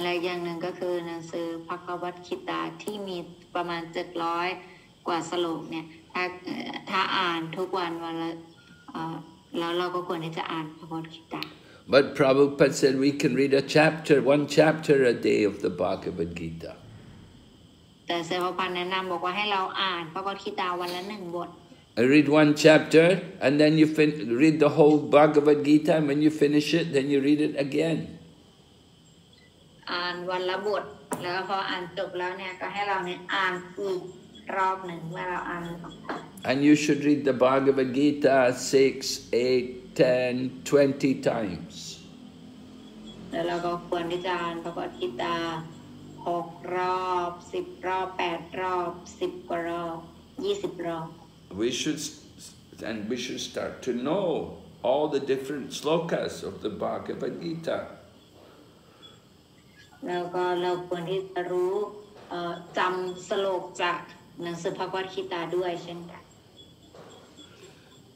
และอย่างหนึ่งก็คือหนังสือพระกวัตคิตาที่มีประมาณ 700 กว่าสโลกเนี่ยถ้าถ้าอ่านทุกวันวันละแล้วเราก็ควรที่จะอ่านพระกวัตคิตา But Prabhupada said we can read a chapter, one chapter a day of the Bhagavad Gita. แต่เสือพระพันธ์แนะนำบอกว่าให้เราอ่านพระวัตคิตาวันละหนึ่งบท I read one chapter and then you fin- read the whole Bhagavad Gita and when you finish it, then you read it again. อ่านวันละบท แล้วพออ่านจบแล้วเนี่ยก็ให้เราเนี่ยอ่านอีกรอบหนึ่งเมื่อเราอ่าน And you should read the Bhagavad Gita six, eight, ten, twenty times. แล้วเราก็ควรที่จะอ่านพระวัตคิตาหกรอบสิบรอบแปดรอบสิบกว่ารอบยี่สิบรอบ We should, s- and we should start to know all the different slokas of the Bhagavad Gita. แล้วก็เราควรที่จะรู้เอ่อจำสโลกจากหนังสือพระวัตคิตาด้วยเช่นกัน uh,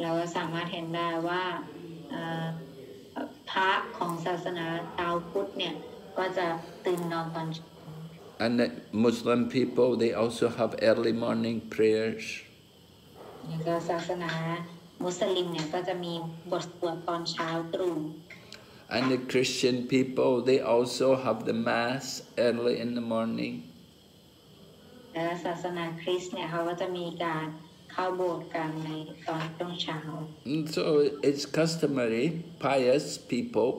เราก็สามารถเห็นได้ว่าเอ่อพระของศาสนาชาวพุทธเนี่ยก็จะตื่นนอนตอน And the Muslim people, they also have early morning prayers. แล้วก็ศาสนามุสลิมเนี่ยก็จะมีบทสวดตอนเช้าตรู่ And the Christian people, they also have the Mass early in the morning. และศาสนาคริสต์เนี่ยเขาก็จะมีการ เข้าโบสถ์กันในตอนช่วงเช้า And so it's customary, pious people,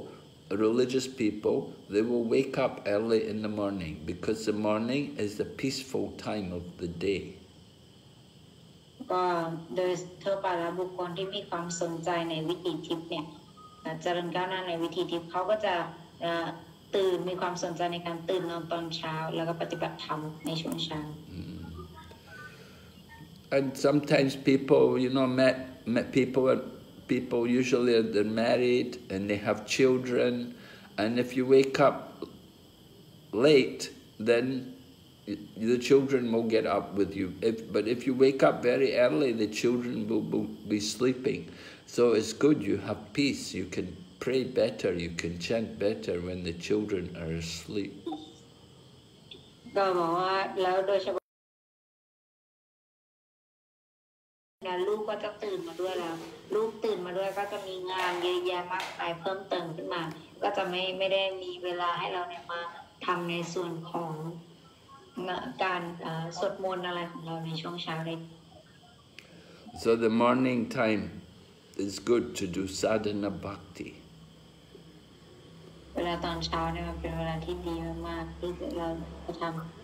religious people, they will wake up early in the morning because the morning is the peaceful time of the day. ก็โดยทั่วไปแล้วบุคคลที่มีความสนใจในวิถีทิพย์เนี่ยเอ่อเจริญก้าวหน้าในวิถีทิพย์เขาก็จะเอ่อตื่นมีความสนใจในการตื่นนอนตอนเช้า แล้วก็ปฏิบัติธรรมในช่วงเช้า And sometimes people, you know, met, met people, people usually they're married and they have children, and if you wake up late, then the children will get up with you. If, but if you wake up very early, the children will, will be sleeping. So it's good you have peace. You can pray better. You can chant better when the children are asleep. แล้วโดยเฉพาะแล้วลูกก็จะตื่นมาด้วยแล้ว ลูกตื่นมาด้วยก็จะมีงานเยอะแยะมากมายเพิ่มเติมขึ้นมา ก็จะไม่ไม่ได้มีเวลาให้เราเนี่ยมาทำในส่วนของการเอ่อสวดมนต์อะไรของเราในช่วงเช้าได้ So the morning time is good to do sadhana bhakti. เวลาตอนเช้าเนี่ยมันเป็นเวลาที่ดีมากๆที่เราจะทำ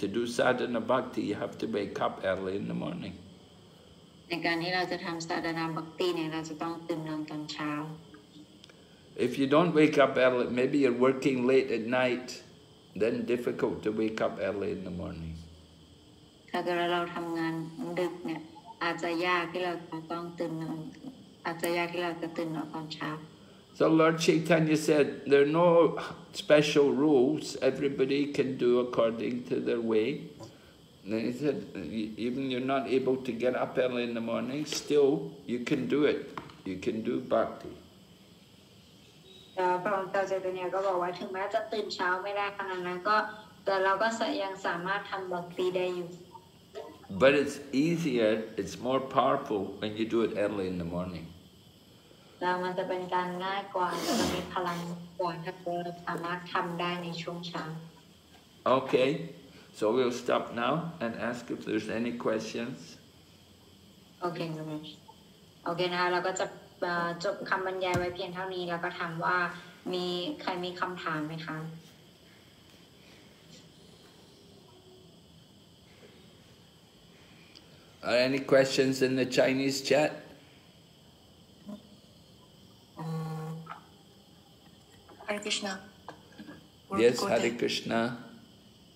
to do sadhana bhakti, you have to wake up early in the morning. ในการที่เราจะทำซาดานาบักติเนี่ยเราจะต้องตื่นนอนตอนเช้า If you don't wake up early, maybe you're working late at night, then difficult to wake up early in the morning. ถ้าเกิดเราทำงานดึกเนี่ยอาจจะยากที่เราจะต้องตื่นนอนอาจจะยากที่เราจะตื่นนอนตอนเช้า So Lord Chaitanya said there are no special rules. Everybody can do according to their way. Then he said, "E- even you're not able to get up early in the morning, still you can do it. You can do bhakti. แล้วพระองค์เจ้าเจตเนียก็บอกว่าถึงแม้จะตื่นเช้าไม่ได้ขนาดนั้นก็แต่เราก็ยังสามารถทำบักตีได้อยู่ But it's easier, it's more powerful when you do it early in the morning. แล้วมันจะเป็นการง่ายกว่าแล้วก็มีพลังกว่าถ้าเราสามารถทำได้ในช่วงเช้า Okay, so we'll stop now and ask if there's any questions. โอเคครับโอเคนะคะเราก็จะเอ่อจบคำบรรยายไว้เพียงเท่านี้แล้วก็ถามว่ามีใครมีคำถามไหมคะ Are any questions in the Chinese chat? Mm. Hare Krishna. Yes, Hare Krishna.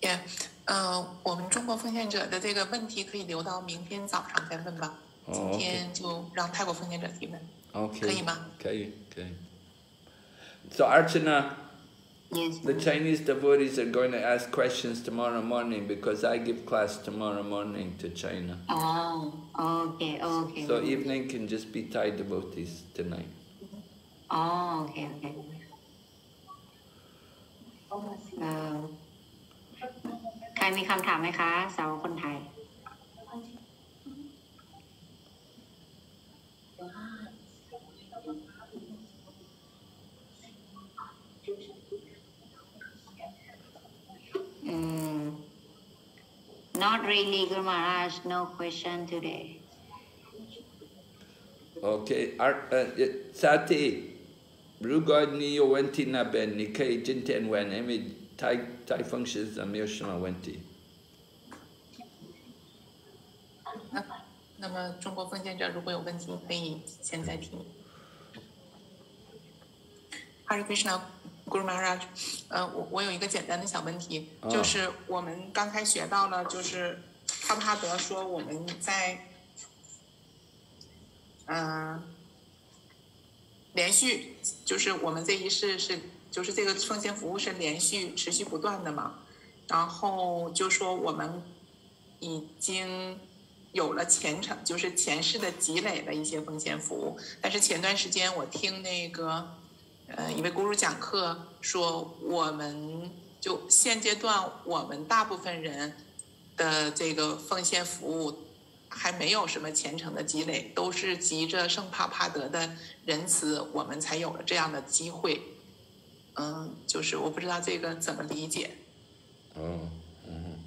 Yeah. Uh, 呃，我们中国奉献者的这个问题可以留到明天早上再问吧。今天就让泰国奉献者提问。Okay. 可以吗？可以，可以。So Archana, yes. the Chinese devotees are going to ask questions tomorrow morning because I give class tomorrow morning to China. Oh, okay, okay. So evening can just be Thai devotees tonight. อ๋อโอเคโอเคเอ่อใครมีคำถามไหมคะสาวคนไทยอืม not really Guru Maharaj no question today Okay, Ar- uh, uh, Sati, Rugod niyo wenti na ben ni kay jinten wen emi Thai Thai functions a mirshana wenti. 那那么中国奉献者如果有问题，可以现在提。Hare Krishna Guru Maharaj，呃，我我有一个简单的小问题，哦就是我们刚才学到了，就是帕布哈德说我们在，嗯、连续，就是我们这一世是，就是这个奉献服务是连续持续不断的嘛，然后就说我们已经有了前程，就是前世的积累了一些奉献服务。但是前段时间我听那个呃一位 guru 讲课说，我们就现阶段我们大部分人的这个奉献服务 还没有什么虔诚的积累，都是急着圣帕帕德的仁慈，我们才有了这样的机会。嗯，就是我不知道这个怎么理解。 Oh. mhm.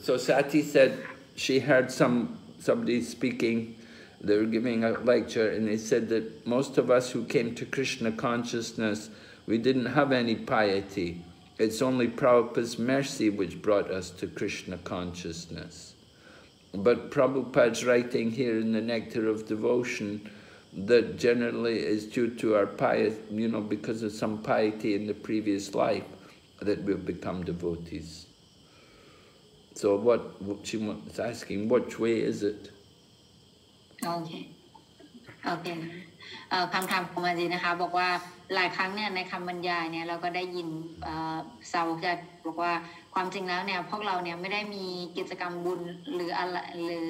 So Sati said she heard some somebody speaking. They were giving a lecture, and they said that most of us who came to Krishna consciousness, we didn't have any piety. It's only Prabhupada's mercy which brought us to Krishna consciousness. But Prabhupada's writing here in the Nectar of Devotion that generally is due to our piety, you know, because of some piety in the previous life, that we've become devotees. So what, what she was asking, which way is it? โอเค โอเคเอ่อคำถามของมาจีนะคะ บอกว่าหลายครั้งเนี่ยในคำบรรยายเนี่ยเราก็ได้ยินเอ่อสาวกจะบอกว่า ความจริงแล้วเนี่ยพวกเราเนี่ยไม่ได้มีกิจกรรมบุญหรืออะไรหรือ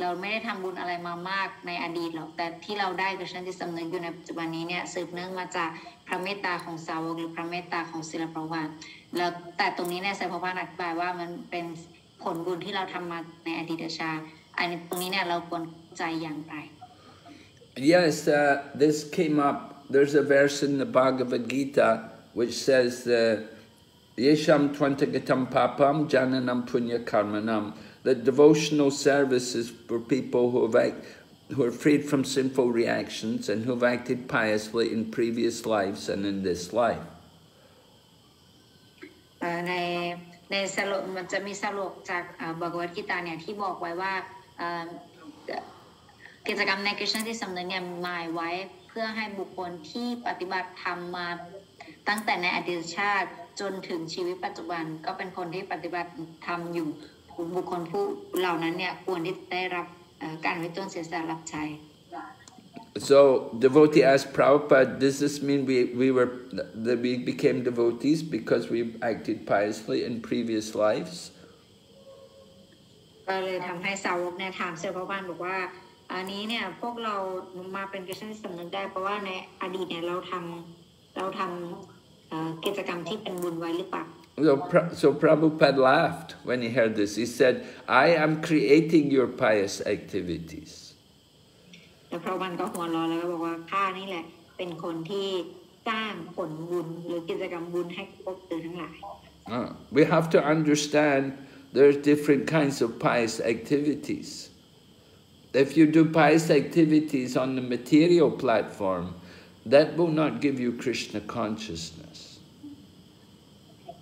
เราไม่ได้ทำบุญอะไรมามากในอดีตหรอกแต่ที่เราได้คือชั้นที่สำนึกอยู่ในปัจจุบันนี้เนี่ยสืบเนื่องมาจากพระเมตตาของสาวกหรือพระเมตตาของศิลปวัตแล้วแต่ตรงนี้เนี่ยไซพระพันอธิบายว่ามันเป็นผลบุญที่เราทำมาในอดีตชาอันตรงนี้เนี่ยเราควรใจอย่างไร Yes, uh, this came up. There's a verse in the Bhagavad Gita which says, uh, Yesham twantagatam papam jananam punya karmanam. That devotional service is for people who have act, who are freed from sinful reactions and who have acted piously in previous lives and in this life. ในในสรุปมันจะมีสรุปจากบกวัตกิตาเนี่ยที่บอกไว้ว่ากิจกรรมในกิจที่สำนึกเนี่ยหมายไว้เพื่อให้บุคคลที่ปฏิบัติธรรมมาตั้งแต่ในอดีตชาติ จนถึงชีวิตปัจจุบันก็เป็นคนที่ปฏิบัติธรรมอยู่บุคคลผู้เหล่านั้นเนี่ยควรที่จะได้รับเอ่อการวิจารณ์เสียสละรับใช้ So devotee asked Prabhupada, does this mean we, we were that we became devotees because we acted piously in previous lives? ก็เลยทำให้สาวกเนี่ยถามเซอร์พระบานบอกว่าอันนี้เนี่ยพวกเรามาเป็นกิจที่สำนึกได้เพราะว่าในอดีตเนี่ยเราทำเราทำเอ่อ กิจกรรมที่เป็นบุญไว้หรือเปล่า So, Pra- so Prabhupada laughed when he heard this. He said, I am creating your pious activities. แต่พระวันก็หัวเร้อนแล้วก็บอกว่าข้านี่แหละ เป็นคนที่สร้างผลบุญหรือกิจกรรมบุญให้พวกเธอทั้งหลาย Uh, we have to understand there's different kinds of pious activities. If you do pious activities on the material platform, that will not give you Krishna consciousness.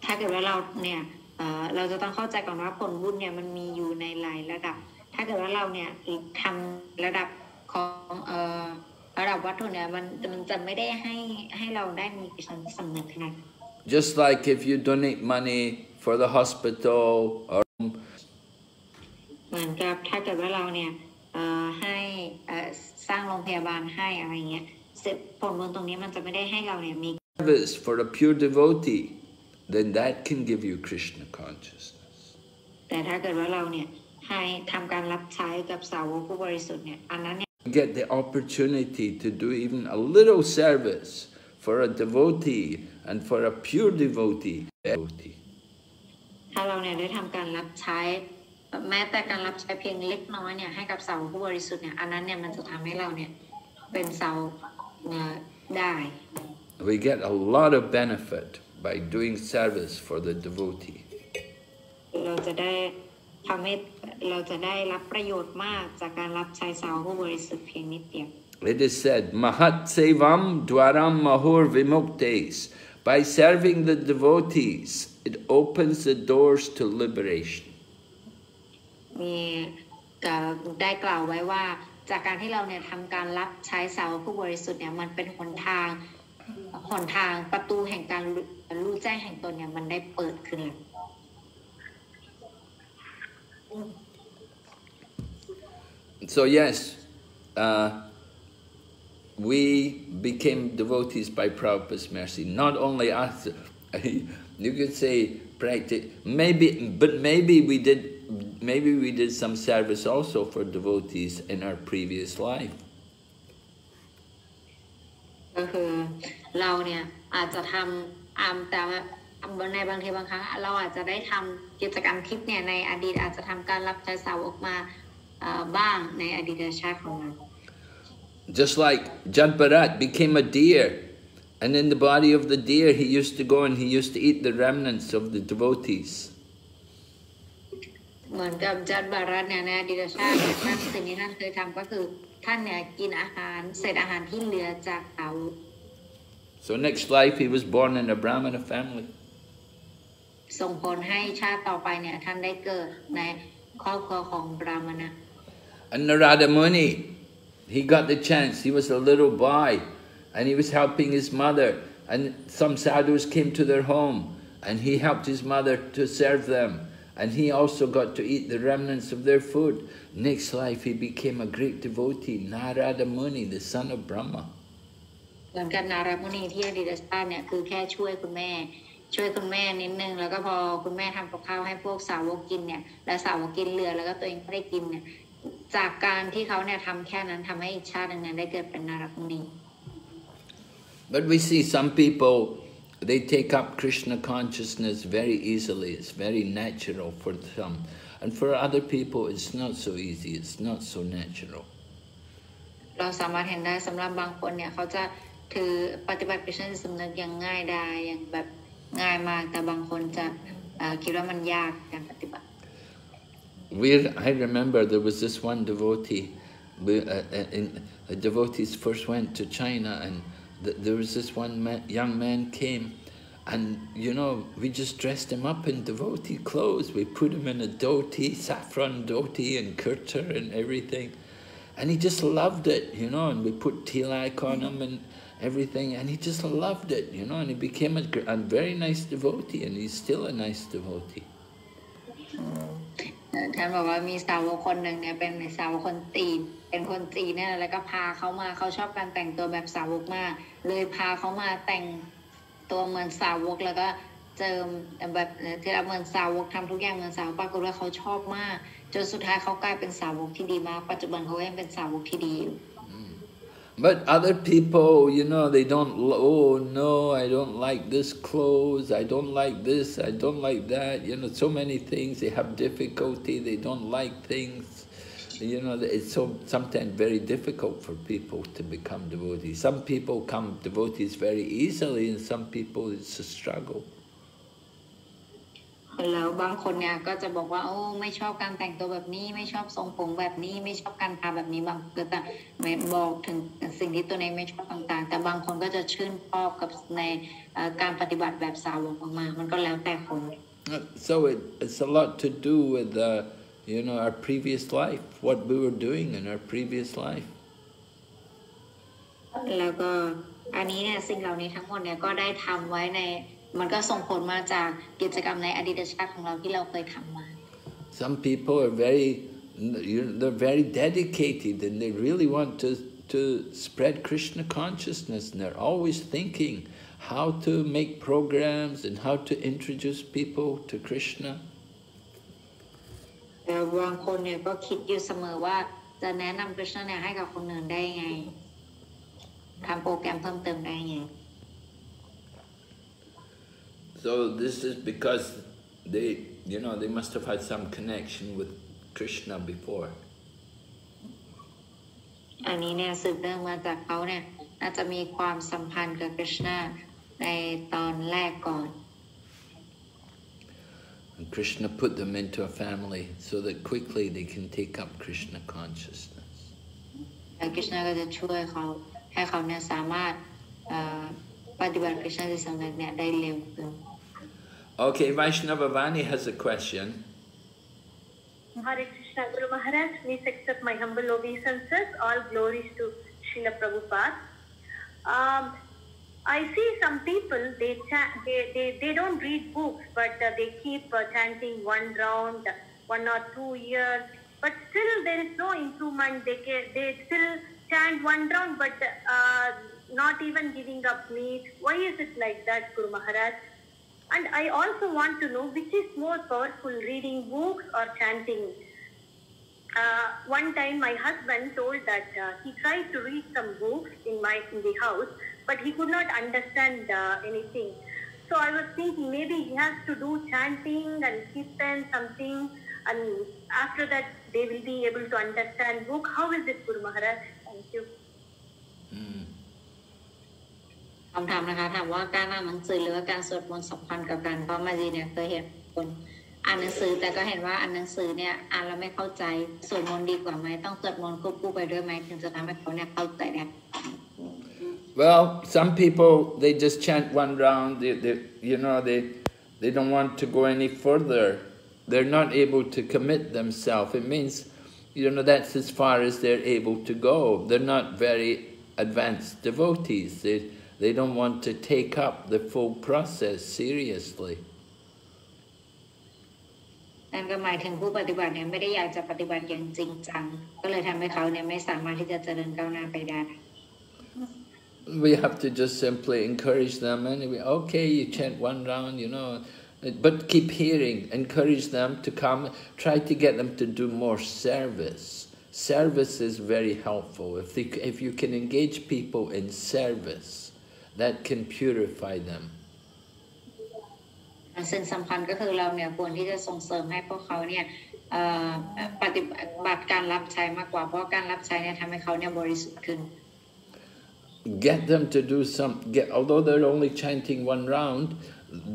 ถ้าเกิดว่าเราเนี่ยเอ่อเราจะต้องเข้าใจก่อนว่าผลบุญเนี่ยมันมีอยู่ในหลายระดับ ถ้าเกิดว่าเราเนี่ยทำระดับของเอ่อระดับวัตถุเนี่ยมันมันจะไม่ได้ให้ให้เราได้มีกิจสำนึกขนาด Just like if you donate money for the hospital or เหมือนกับถ้าเกิดว่าเราเนี่ยเอ่อให้เอ่อสร้างโรงพยาบาลให้อะไรเงี้ยเสร็จผลบุญตรงนี้มันจะไม่ได้ให้เราเนี่ยมี service for a pure devotee, then that can give you Krishna consciousness. แต่ถ้าเกิดว่าเราเนี่ยให้ทำการรับใช้กับสาวกผู้บริสุทธิ์เนี่ยอันนั้นเนี่ย Get the opportunity to do even a little service for a devotee and for a pure devotee. devotee. ถ้าเราเนี่ยได้ทำการรับใช้ แม้แต่การรับใช้เพียงเล็กน้อยเนี่ยให้กับสาวกผู้บริสุทธิ์เนี่ยอันนั้นเนี่ยมันจะทำให้เราเนี่ยเป็นสาวเนี่ยได้ We get a lot of benefit by doing service for the devotee. เราจะได้ทำให้เราจะได้รับประโยชน์มากจากการรับใช้สาวกผู้บริสุทธิ์เพียงนิดเดียว It is said, Mahat Sevam Dwaram Mahur Vimuktes. By serving the devotees, it opens the doors to liberation. มีเอ่อได้กล่าวไว้ว่าจากการที่เราเนี่ยทำการรับใช้สาวกผู้บริสุทธิ์เนี่ยมันเป็นหนทางหนทางประตูแห่งการ รู้รู้แจ้งแห่งตนเนี่ยมันได้เปิดขึ้นแล้ว So, yes, uh, we became devotees by Prabhupada's mercy. Not only us, you could say, practice, maybe, but maybe we did, maybe we did some service also for devotees in our previous life. ก็คือเราเนี่ยอาจจะทำอาม แต่ว่าในบางทีบางครั้ง เราอาจจะได้ทำกิจกรรมทิพย์เนี่ยในอดีตอาจจะทำการรับใช้สาวกมาเอ่อบ้างในอดีตชาติของเรา Just like Jad Bharat became a deer, and in the body of the deer he used to go and he used to eat the remnants of the devotees. เหมือนกับจัดบารัตเนี่ยในอดีตชาติเนี่ยท่านสิ่งที่ท่านเคยทำก็คือท่านเนี่ยกินอาหารเศษอาหารที่เหลือจากเตา So next life he was born in a Brahmana family. ส่งผลให้ชาติต่อไปเนี่ยท่านได้เกิดในครอบครัวของบรามณะ And Narada Muni, he got the chance. He was a little boy and he was helping his mother. And some sadhus came to their home and he helped his mother to serve them. And he also got to eat the remnants of their food. Next life, he became a great devotee, Narada Muni, the son of Brahma. เหมือนกับนารมุนีที่อดีตชาติเนี่ยคือแค่ช่วยคุณแม่ ช่วยคุณแม่นิดนึงแล้วก็พอคุณแม่ทำกับข้าวให้พวกสาวกกินเนี่ยแล้วสาวกกินเหลือแล้วก็ตัวเองไม่ได้กินเนี่ยจากการที่เขาเนี่ยทำแค่นั้นทำให้อีกชาติหนึ่งเนี่ยได้เกิดเป็นนารมุนี But we see some people, they take up Krishna consciousness very easily. It's very natural for some. And for other people, it's not so easy. It's not so natural. เราสามารถเห็นได้สำหรับบางคนเนี่ยเขาจะ ถือปฏิบัติพิชันสำนึกอย่างง่ายดายอย่างแบบง่ายมากแต่บางคนจะเอ่อคิดว่ามันยากการปฏิบัติ We, I remember there was this one devotee, we, uh, uh, in, the devotees first went to China and th- there was this one man, young man came and, you know, we just dressed him up in devotee clothes. We put him in a dhoti, saffron dhoti and kurta and everything. And he just loved it, you know, and we put tilak on him and everything, and he just loved it, you know, and he became a, a very nice devotee, and he's still a nice devotee. ท่านบอกว่ามีสาวกคนหนึ่งเนี่ยเป็นสาวกคนจีนเป็นคนจีนเนี่ยแล้วก็พาเขามาเขาชอบการแต่งตัวแบบสาวกมาก เลยพาเขามาแต่งตัวเหมือนสาวกแล้วก็เจิมแบบที่เราเหมือนสาวกทำทุกอย่างเหมือนสาวกปรากฏว่าเขาชอบมากจนสุดท้ายเขากลายเป็นสาวกที่ดีมาก ปัจจุบันเขายังเป็นสาวกที่ดีอยู่ But other people, you know, they don't, oh no, I don't like this clothes, I don't like this, I don't like that, you know, so many things. They have difficulty, they don't like things. You know, it's so sometimes very difficult for people to become devotees. Some people come devotees very easily, and some people it's a struggle. แล้วบางคนเนี่ยก็จะบอกว่าโอ้ไม่ชอบการแต่งตัวแบบนี้ ไม่ชอบทรงผมแบบนี้ ไม่ชอบการทาแบบนี้บางก็จะไม่บอกถึงสิ่งที่ตัวเองไม่ชอบต่างๆ แต่บางคนก็จะชื่นชอบกับในเอ่อการปฏิบัติแบบสาวกมากๆมันก็แล้วแต่คน Uh, So it, it's a lot to do with, uh, you know, our previous life, what we were doing in our previous life. แล้วก็อันนี้เนี่ยสิ่งเหล่านี้ทั้งหมดเนี่ยก็ได้ทำไว้ใน มันก็ส่งผลมาจากกิจกรรมในอดีตชาติของเราที่เราเคยทำมา Some people are very, you know, they're very dedicated and they really want to, to spread Krishna consciousness and they're always thinking how to make programs and how to introduce people to Krishna. แต่บางคนเนี่ยก็คิดอยู่เสมอว่าจะแนะนำคริชนาเนี่ยให้กับคนอื่นได้ไงทำโปรแกรมเพิ่มเติมได้ไง So this is because they, you know, they must have had some connection with Krishna before. อันนี้เนี่ยสืบเนื่องมาจากเขาเนี่ยน่าจะมีความสัมพันธ์กับคริชนาในตอนแรกก่อน And Krishna put them into a family so that quickly they can take up Krishna consciousness. แล้วคริชนาก็จะช่วยเขาให้เขาเนี่ยสามารถเอ่อปฏิบัติคริชนาที่สำเร็จเนี่ยได้เร็วขึ้น Okay, Vaishnava Vani has a question. Krishna Guru Maharaj, please accept my humble obeisances. All glories to Srila Prabhupada. Um, I see some people they they, they they don't read books, but uh, they keep uh, chanting one round, one or two years. But still, there is no improvement. They they still chant one round, but uh, not even giving up meat. Why is it like that, Guru Maharaj? And I also want to know which is more powerful, reading books or chanting. Uh, one time, my husband told that uh, he tried to read some books in my in the house, but he could not understand uh, anything. So I was thinking maybe he has to do chanting and kirtan something, and after that they will be able to understand book. How is it, Guru Maharaj? Thank you. คำถามนะคะถามว่าการอ่านหนังสือหรือว่าการสวดมนต์สำคัญกับการเพราะมาดีเนี่ยเคยเห็นคนอ่านหนังสือแต่ก็เห็นว่าอ่านหนังสือเนี่ยอ่านแล้วไม่เข้าใจสวดมนต์ดีกว่าไหมต้องสวดมนต์ควบคู่ไปด้วยไหมถึงจะทำให้เขาเนี่ยเข้าใจเนี่ย Well, some people they just chant one round. They, they, you know, they they don't want to go any further. They're not able to commit themselves. It means, you know, that's as far as they're able to go. They're not very advanced devotees. They they don't want to take up the full process seriously. นั่นก็หมายถึงผู้ปฏิบัติเนี่ยไม่ได้อยากจะปฏิบัติอย่างจริงจัง ก็เลยทำให้เขาเนี่ยไม่สามารถที่จะเจริญก้าวหน้าไปได้ We have to just simply encourage them anyway. Okay, you chant one round, you know, but keep hearing. Encourage them to come. Try to get them to do more service. Service is very helpful. If they, if you can engage people in service, that can purify them. ซึ่งสำคัญก็คือเราเนี่ยควรที่จะส่งเสริมให้พวกเขาเนี่ยเอ่อปฏิบัติการรับใช้มากกว่าเพราะการรับใช้เนี่ยทำให้เขาเนี่ยบริสุทธิ์ขึ้น Get them to do some. Get although they're only chanting one round,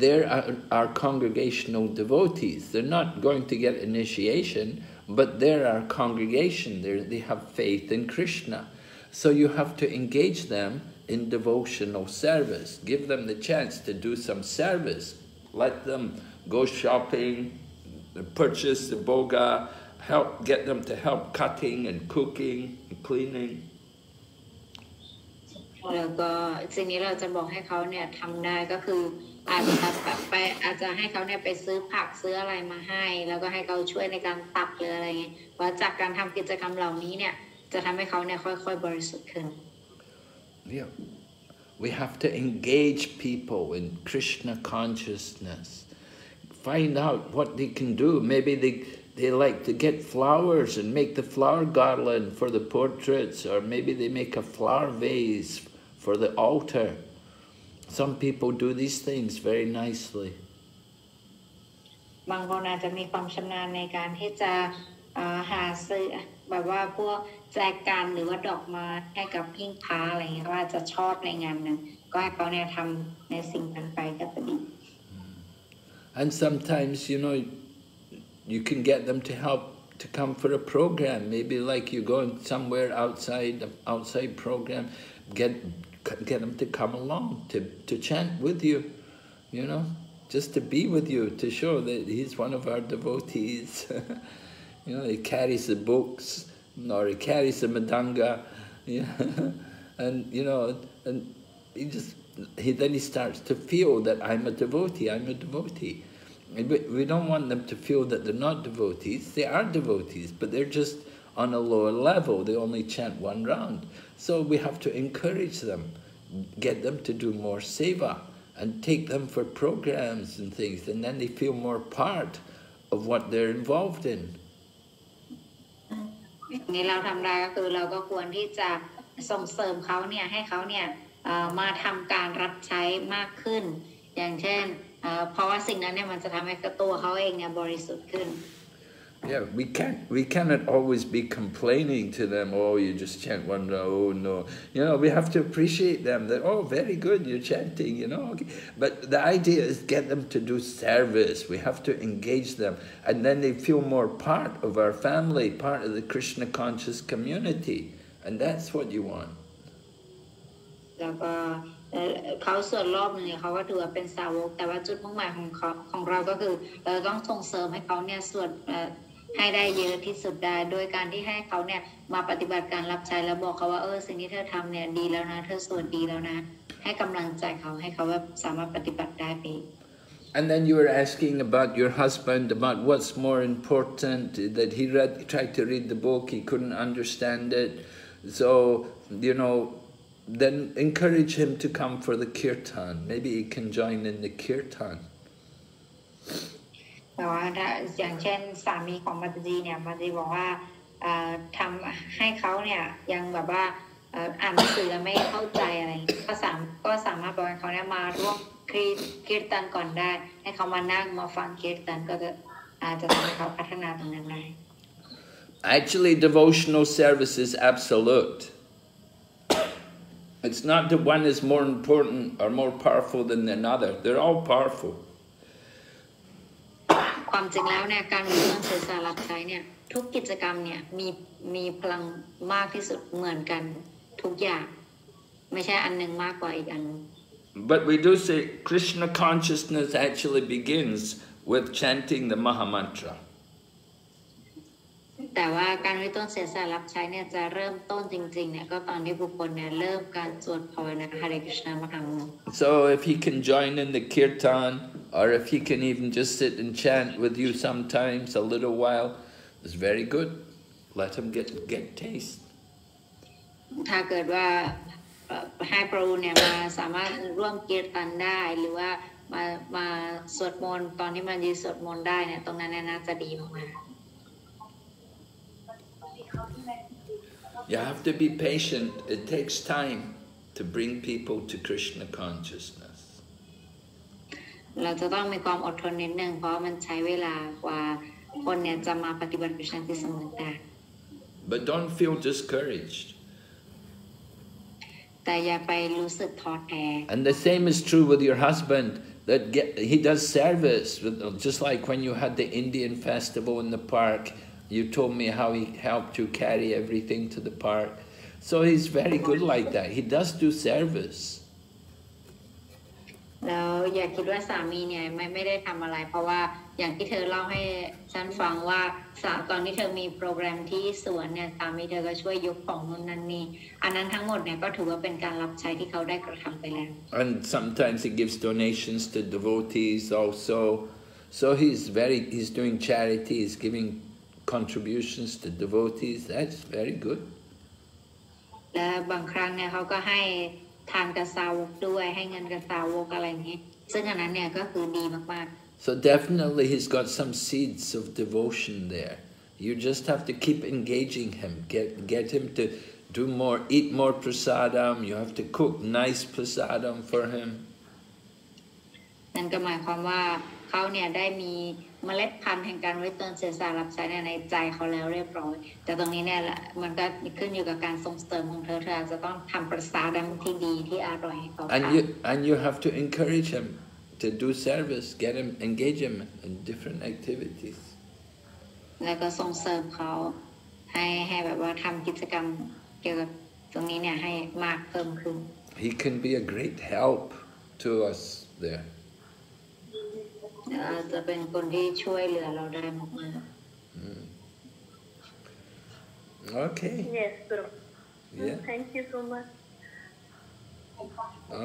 they are, are congregational devotees. They're not going to get initiation, but they're our congregation. They're, they have faith in Krishna. So you have to engage them in devotional service. Give them the chance to do some service. Let them go shopping, purchase the bhoga, help get them to help cutting and cooking and cleaning. แล้วก็สิ่งนี้เราจะบอกให้เขาเนี่ยทำได้ก็คืออาจจะไปอาจจะให้เขาเนี่ยไปซื้อผักซื้ออะไรมาให้ แล้วก็ให้เขาช่วยในการตักหรืออะไรเงี้ยว่าจากการทำกิจกรรมเหล่านี้เนี่ยจะทำให้เขาเนี่ยค่อยๆบริสุทธิ์ขึ้น Yeah. We have to engage people in Krishna consciousness. Find out what they can do. Maybe they, they like to get flowers and make the flower garland for the portraits, or maybe they make a flower vase for the altar. Some people do these things very nicely. บางคนอาจจะมีความชำนาญในการที่จะเอ่อหาซื้อแบบว่าพวก แจกันหรือว่าดอกไม้ให้กับพิ้งพาอะไรเงี้ยเขาอาจจะชอบในงานนั้นก็ให้เขาเนี่ยทำในสิ่งนั้นไปก็จะดี And sometimes, you know, you can get them to help to come for a program. Maybe like you're going somewhere outside outside program, get get them to come along to, to chant with you, you know, just to be with you, to show that he's one of our devotees. you know, he carries the books, or he carries the mridanga, yeah. and you know, and he just he then he starts to feel that I'm a devotee, I'm a devotee. We, we don't want them to feel that they're not devotees. They are devotees, but they're just on a lower level. They only chant one round. So we have to encourage them, get them to do more seva, and take them for programs and things, and then they feel more part of what they're involved in. นี้เราทำได้ก็คือเราก็ควรที่จะส่งเสริมเขาเนี่ยให้เขาเนี่ยมาทำการรับใช้มากขึ้น อย่างเช่นเพราะว่าสิ่งนั้นเนี่ยมันจะทำให้ตัวเขาเองเนี่ยบริสุทธิ์ขึ้น Yeah, we can't. We cannot always be complaining to them. Oh, you just chant one row. Oh no, you know. We have to appreciate them. That oh, very good, you're chanting. You know. Okay. But the idea is get them to do service. We have to engage them, and then they feel more part of our family, part of the Krishna conscious community, and that's what you want. แล้วก็เอ่อเขาส่วนรอบหนึงเนี่ยเขาก็ถือว่าเป็นสาวก แต่ว่าจุดมุ่งหมายของเขาของเราก็คือเราต้องส่งเสริมให้เขาเนี่ยส่วนเอ่อ ให้ได้เยอะที่สุดได้ โดยการที่ให้เขาเนี่ยมาปฏิบัติการรับใช้แล้วบอกเขาว่าเออสิ่งที่เธอทำเนี่ยดีแล้วนะ เธอส่วนดีแล้วนะ ให้กำลังใจเขาให้เขาแบบสามารถปฏิบัติได้ไป And then you were asking about your husband, about what's more important, that he read, tried to read the book, he couldn't understand it. So, you know, then encourage him to come for the kirtan. Maybe he can join in the kirtan. แต่ว่าถ้าอย่างเช่นสามีของมาตจีเนี่ยมาตจีบอกว่าเอ่อทำให้เขาเนี่ยยังแบบว่าอ่านหนังสือแล้วไม่เข้าใจอะไร ก็สามก็สามารถบอกให้เขาเนี่ยมาร่วมครีคีรตันก่อนได้ ให้เขามานั่งมาฟังคีรตันก็จะอาจจะทำให้เขาพัฒนาตรงนั้นได้ Actually, devotional service is absolute. It's not that one is more important or more powerful than another. They're all powerful. ความจริงแล้วเนี่ยการมีเรื่องเสียสละรับใช้เนี่ยทุกกิจกรรมเนี่ยมีมีพลังมากที่สุดเหมือนกันทุกอย่างไม่ใช่อันหนึงมากกว่าอีกอันนึง But we do say Krishna consciousness actually begins with chanting the Mahamantra. แต่ว่าการวิต้นเสียสละรับใช้เนี่ยจะเริ่มต้นจริงๆเนี่ยก็ตอนที่บุคคลเนี่ยเริ่มการสวดภาวนาฮาริกฤษณามหามุข So if he can join in the kirtan, or if he can even just sit and chant with you sometimes a little while, it's very good. Let him get get taste. ถ้าเกิดว่าเอ่อให้พระอูเนี่ยมาสามารถร่วมเกียรตันได้หรือว่ามามาสวดมนต์ตอนที่มันยืนสวดมนต์ได้เนี่ยตรงนั้นเนี่ยน่าจะดีมาก You have to be patient. It takes time to bring people to Krishna consciousness. ๆเราจะต้องมีความอดทนนิดนึงเพราะมันใช้เวลากว่าคนเนี่ยจะมาปฏิบัติวิชาที่สมบูรณ์ได้ But don't feel discouraged. แต่อย่าไปรู้สึกท้อแท้ And the same is true with your husband. That get, he does service, with, just like when you had the Indian festival in the park. You told me how he helped you carry everything to the park. So he's very good like that. He does do service. แล้วอย่าคิดว่าสามีเนี่ยไม่ไม่ได้ทำอะไร เพราะว่าอย่างที่เธอเล่าให้ฉันฟังว่าสาตอนที่เธอมีโปรแกรมที่สวนเนี่ยสามีเธอก็ช่วยยกของนู่นนั่นนี่อันนั้นทั้งหมดเนี่ยก็ถือว่าเป็นการรับใช้ที่เขาได้กระทำไปแล้ว And sometimes he gives donations to devotees also. So he's very, he's doing charity, he's giving contributions to devotees. That's very good. และบางครั้งเนี่ยเขาก็ให้ทานกระสาวกด้วยให้เงินกระสาวกอะไรอย่างนี้ ซึ่งอันนั้นเนี่ยก็คือดีมาก So definitely he's got some seeds of devotion there. You just have to keep engaging him. Get get him to do more, eat more prasadam. You have to cook nice prasadam for him. ๆ นั่นก็หมายความว่าเขาเนี่ยได้มี เมล็ดพันธุ์แห่งการริเติร์นเสียสละรับใช้เนี่ยในใจเขาแล้วเรียบร้อย แต่ตรงนี้เนี่ยแหละมันก็ขึ้นอยู่กับการส่งเสริมของเธอเธออาจจะต้องทำประสาดังที่ดีที่อร่อยให้เขาทาน And you and you have to encourage him to do service. Get him, engage him in different activities. แล้วก็ส่งเสริมเขาให้ให้แบบว่าทำกิจกรรมเกี่ยวกับตรงนี้เนี่ยให้มากเพิ่มขึ้น He can be a great help to us there. เอ่อจะเป็นคนที่ช่วยเหลือเราได้มาก Okay. Yes, Guru. Yeah. Thank you so much.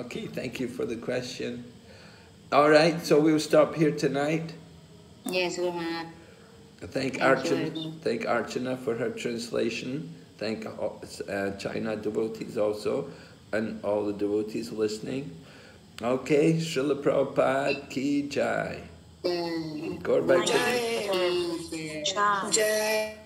Okay. Thank you for the question. All right. So we'll stop here tonight. ๆเยซูมา Thank Thank you, Archana. Eddie. Thank Archana for her translation. Thank uh, China devotees also, and all the devotees listening. Okay, Srila Prabhupada ki jai. Jai Jai